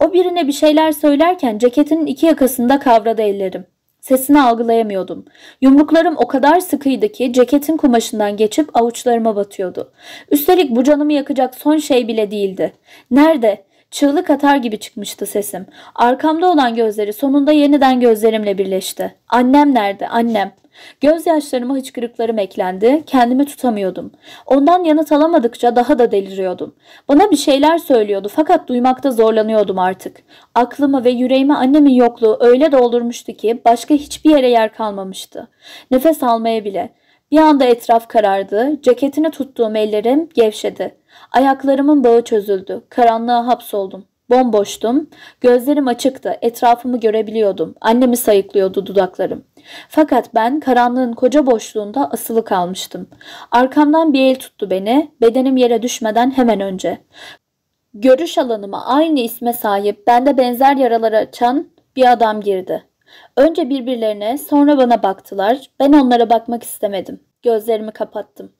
O birine bir şeyler söylerken ceketinin iki yakasında kavradı ellerim. Sesini algılayamıyordum. Yumruklarım o kadar sıkıydı ki ceketin kumaşından geçip avuçlarıma batıyordu. Üstelik bu canımı yakacak son şey bile değildi. Nerede? Çığlık atar gibi çıkmıştı sesim. Arkamda olan gözleri sonunda yeniden gözlerimle birleşti. Annem nerede? Annem. Gözyaşlarıma hıçkırıklarım eklendi. Kendimi tutamıyordum. Ondan yanıt alamadıkça daha da deliriyordum. Bana bir şeyler söylüyordu fakat duymakta zorlanıyordum artık. Aklımı ve yüreğimi annemin yokluğu öyle doldurmuştu ki başka hiçbir yere yer kalmamıştı. Nefes almaya bile. Bir anda etraf karardı. Ceketini tuttuğum ellerim gevşedi. Ayaklarımın bağı çözüldü. Karanlığa hapsoldum. Bomboştum. Gözlerim açıktı. Etrafımı görebiliyordum. Annemi sayıklıyordu dudaklarım. Fakat ben karanlığın koca boşluğunda asılı kalmıştım. Arkamdan bir el tuttu beni. Bedenim yere düşmeden hemen önce. Görüş alanıma aynı isme sahip, bende benzer yaralar açan bir adam girdi. Önce birbirlerine, sonra bana baktılar. Ben onlara bakmak istemedim. Gözlerimi kapattım.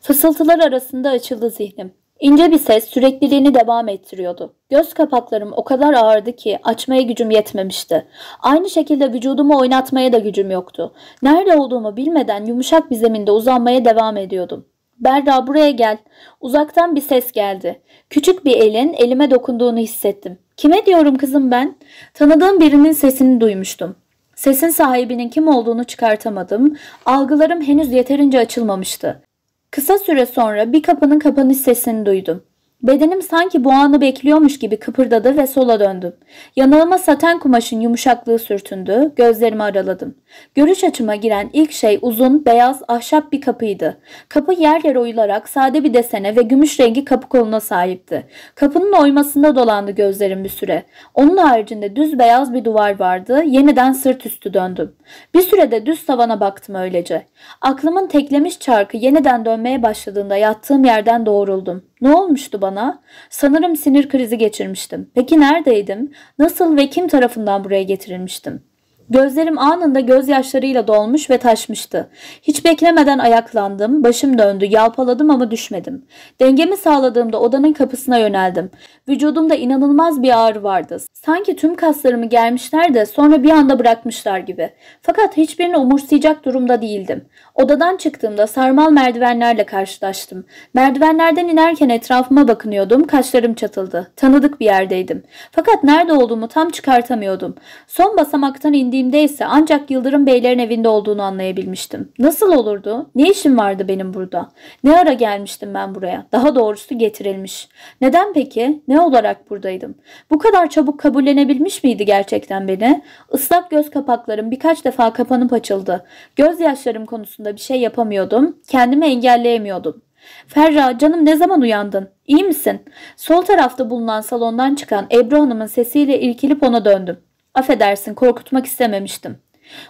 Fısıltılar arasında açıldı zihnim. İnce bir ses sürekliliğini devam ettiriyordu. Göz kapaklarım o kadar ağırdı ki açmaya gücüm yetmemişti. Aynı şekilde vücudumu oynatmaya da gücüm yoktu. Nerede olduğumu bilmeden yumuşak bir zeminde uzanmaya devam ediyordum. Berra buraya gel. Uzaktan bir ses geldi. Küçük bir elin elime dokunduğunu hissettim. Kime diyorum kızım ben? Tanıdığım birinin sesini duymuştum. Sesin sahibinin kim olduğunu çıkartamadım. Algılarım henüz yeterince açılmamıştı. Kısa süre sonra bir kapının kapanış sesini duydum. Bedenim sanki bu anı bekliyormuş gibi kıpırdadı ve sola döndüm. Yanağıma saten kumaşın yumuşaklığı sürtündü, gözlerimi araladım. Görüş açıma giren ilk şey uzun, beyaz, ahşap bir kapıydı. Kapı yer yer oyularak sade bir desene ve gümüş rengi kapı koluna sahipti. Kapının oymasında dolandı gözlerim bir süre. Onun haricinde düz beyaz bir duvar vardı, yeniden sırt üstü döndüm. Bir sürede düz tavana baktım öylece. Aklımın teklemiş çarkı yeniden dönmeye başladığında yattığım yerden doğruldum. Ne olmuştu bana? Sanırım sinir krizi geçirmiştim. Peki neredeydim? Nasıl ve kim tarafından buraya getirilmiştim? Gözlerim anında gözyaşlarıyla dolmuş ve taşmıştı. Hiç beklemeden ayaklandım, başım döndü, yalpaladım ama düşmedim. Dengemi sağladığımda odanın kapısına yöneldim. Vücudumda inanılmaz bir ağrı vardı. Sanki tüm kaslarımı germişler de sonra bir anda bırakmışlar gibi. Fakat hiçbirini umursayacak durumda değildim. Odadan çıktığımda sarmal merdivenlerle karşılaştım. Merdivenlerden inerken etrafıma bakınıyordum, kaşlarım çatıldı. Tanıdık bir yerdeydim. Fakat nerede olduğumu tam çıkartamıyordum. Son basamaktan indiğimde ise ancak Yıldırım Beylerin evinde olduğunu anlayabilmiştim. Nasıl olurdu? Ne işim vardı benim burada? Ne ara gelmiştim ben buraya? Daha doğrusu getirilmiş. Neden peki? Ne olarak buradaydım? Bu kadar çabuk kabullenebilmiş miydi gerçekten beni? Islak göz kapaklarım birkaç defa kapanıp açıldı. Gözyaşlarım konusunda bir şey yapamıyordum. Kendimi engelleyemiyordum. Ferra canım ne zaman uyandın? İyi misin? Sol tarafta bulunan salondan çıkan Ebru Hanım'ın sesiyle irkilip ona döndüm. Affedersin korkutmak istememiştim.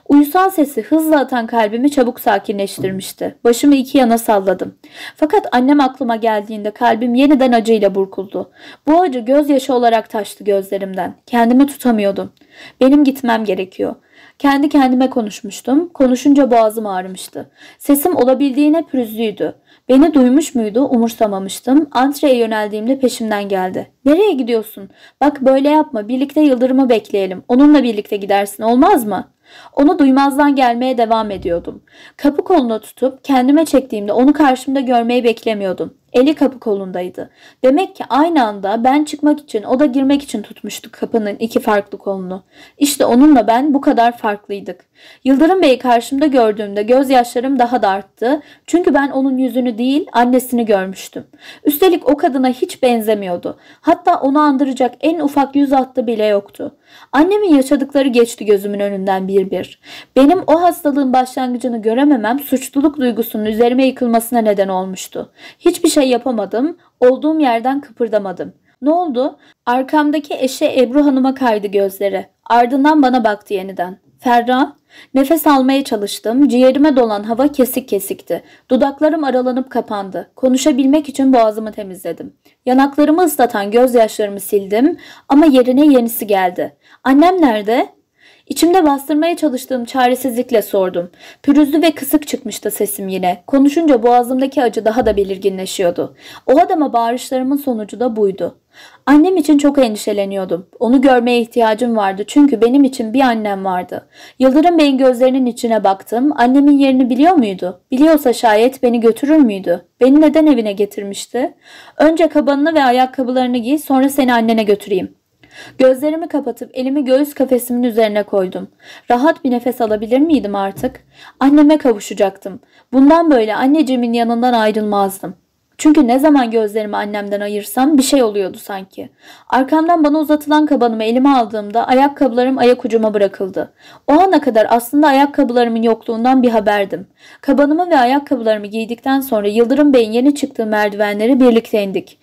Uyusal sesi hızla atan kalbimi çabuk sakinleştirmişti. Başımı iki yana salladım. Fakat annem aklıma geldiğinde kalbim yeniden acıyla burkuldu. Bu acı gözyaşı olarak taştı gözlerimden. Kendimi tutamıyordum. Benim gitmem gerekiyor. Kendi kendime konuşmuştum. Konuşunca boğazım ağrımıştı. Sesim olabildiğine pürüzlüydü. Beni duymuş muydu umursamamıştım. Antreye yöneldiğimde peşimden geldi. Nereye gidiyorsun? Bak böyle yapma. Birlikte Yıldırım'ı bekleyelim. Onunla birlikte gidersin olmaz mı? Onu duymazdan gelmeye devam ediyordum. Kapı koluna tutup kendime çektiğimde onu karşımda görmeyi beklemiyordum. Eli kapı kolundaydı. Demek ki aynı anda ben çıkmak için o da girmek için tutmuştuk kapının iki farklı kolunu. İşte onunla ben bu kadar farklıydık. Yıldırım Bey'i karşımda gördüğümde gözyaşlarım daha da arttı. Çünkü ben onun yüzünü değil annesini görmüştüm. Üstelik o kadına hiç benzemiyordu. Hatta onu andıracak en ufak yüz hattı bile yoktu. Annemin yaşadıkları geçti gözümün önünden bir bir. Benim o hastalığın başlangıcını görememem suçluluk duygusunun üzerime yıkılmasına neden olmuştu. Hiçbir şey yapamadım, olduğum yerden kıpırdamadım. Ne oldu? Arkamdaki eşe Ebru Hanım'a kaydı gözleri. Ardından bana baktı yeniden. Ferra, nefes almaya çalıştım. Ciğerime dolan hava kesik kesikti. Dudaklarım aralanıp kapandı. Konuşabilmek için boğazımı temizledim. Yanaklarımı ıslatan gözyaşlarımı sildim ama yerine yenisi geldi. Annem nerede? İçimde bastırmaya çalıştığım çaresizlikle sordum. Pürüzlü ve kısık çıkmıştı sesim yine. Konuşunca boğazımdaki acı daha da belirginleşiyordu. O adama bağırışlarımın sonucu da buydu. Annem için çok endişeleniyordum. Onu görmeye ihtiyacım vardı çünkü benim için bir annem vardı. Yıldırım Bey'in gözlerinin içine baktım. Annemin yerini biliyor muydu? Biliyorsa şayet beni götürür müydü? Beni neden evine getirmişti? Önce kabanını ve ayakkabılarını giy sonra seni annene götüreyim. Gözlerimi kapatıp elimi göğüs kafesimin üzerine koydum. Rahat bir nefes alabilir miydim artık? Anneme kavuşacaktım. Bundan böyle anneciğimin yanından ayrılmazdım. Çünkü ne zaman gözlerimi annemden ayırsam bir şey oluyordu sanki. Arkamdan bana uzatılan kabanımı elime aldığımda ayakkabılarım ayak ucuma bırakıldı. O ana kadar aslında ayakkabılarımın yokluğundan bir haberdim. Kabanımı ve ayakkabılarımı giydikten sonra Yıldırım Bey'in yeni çıktığı merdivenleri birlikte indik.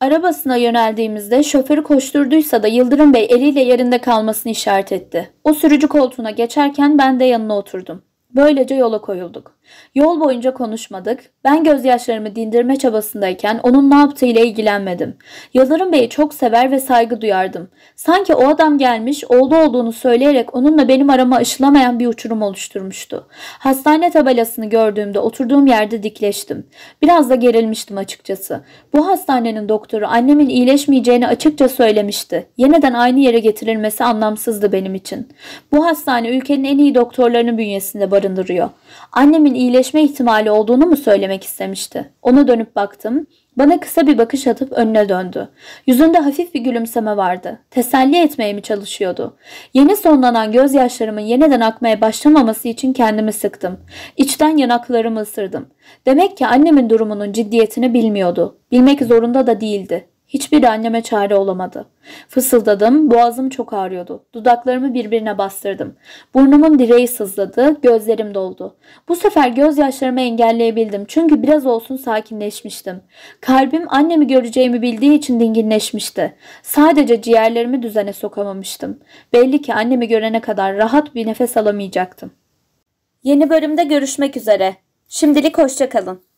Arabasına yöneldiğimizde şoförü koşturduysa da Yıldırım Bey eliyle yerinde kalmasını işaret etti. O sürücü koltuğuna geçerken ben de yanına oturdum. Böylece yola koyulduk. Yol boyunca konuşmadık. Ben gözyaşlarımı dindirme çabasındayken onun ne yaptığıyla ilgilenmedim. Yıldırım Bey'i çok sever ve saygı duyardım. Sanki o adam gelmiş, oğlu olduğunu söyleyerek onunla benim arama aşılamayan bir uçurum oluşturmuştu. Hastane tabelasını gördüğümde oturduğum yerde dikleştim. Biraz da gerilmiştim açıkçası. Bu hastanenin doktoru annemin iyileşmeyeceğini açıkça söylemişti. Yeniden aynı yere getirilmesi anlamsızdı benim için. Bu hastane ülkenin en iyi doktorlarının bünyesinde barındırıyor. Annemin iyileşme ihtimali olduğunu mu söylemek istemişti? Ona dönüp baktım. Bana kısa bir bakış atıp önüne döndü. Yüzünde hafif bir gülümseme vardı. Teselli etmeye mi çalışıyordu? Yeni sonlanan gözyaşlarımın yeniden akmaya başlamaması için kendimi sıktım. İçten yanaklarımı ısırdım. Demek ki annemin durumunun ciddiyetini bilmiyordu. Bilmek zorunda da değildi. Hiçbir anneme çare olamadı. Fısıldadım, boğazım çok ağrıyordu. Dudaklarımı birbirine bastırdım. Burnumun direği sızladı, gözlerim doldu. Bu sefer gözyaşlarımı engelleyebildim çünkü biraz olsun sakinleşmiştim. Kalbim annemi göreceğimi bildiği için dinginleşmişti. Sadece ciğerlerimi düzene sokamamıştım. Belli ki annemi görene kadar rahat bir nefes alamayacaktım. Yeni bölümde görüşmek üzere. Şimdilik hoşçakalın.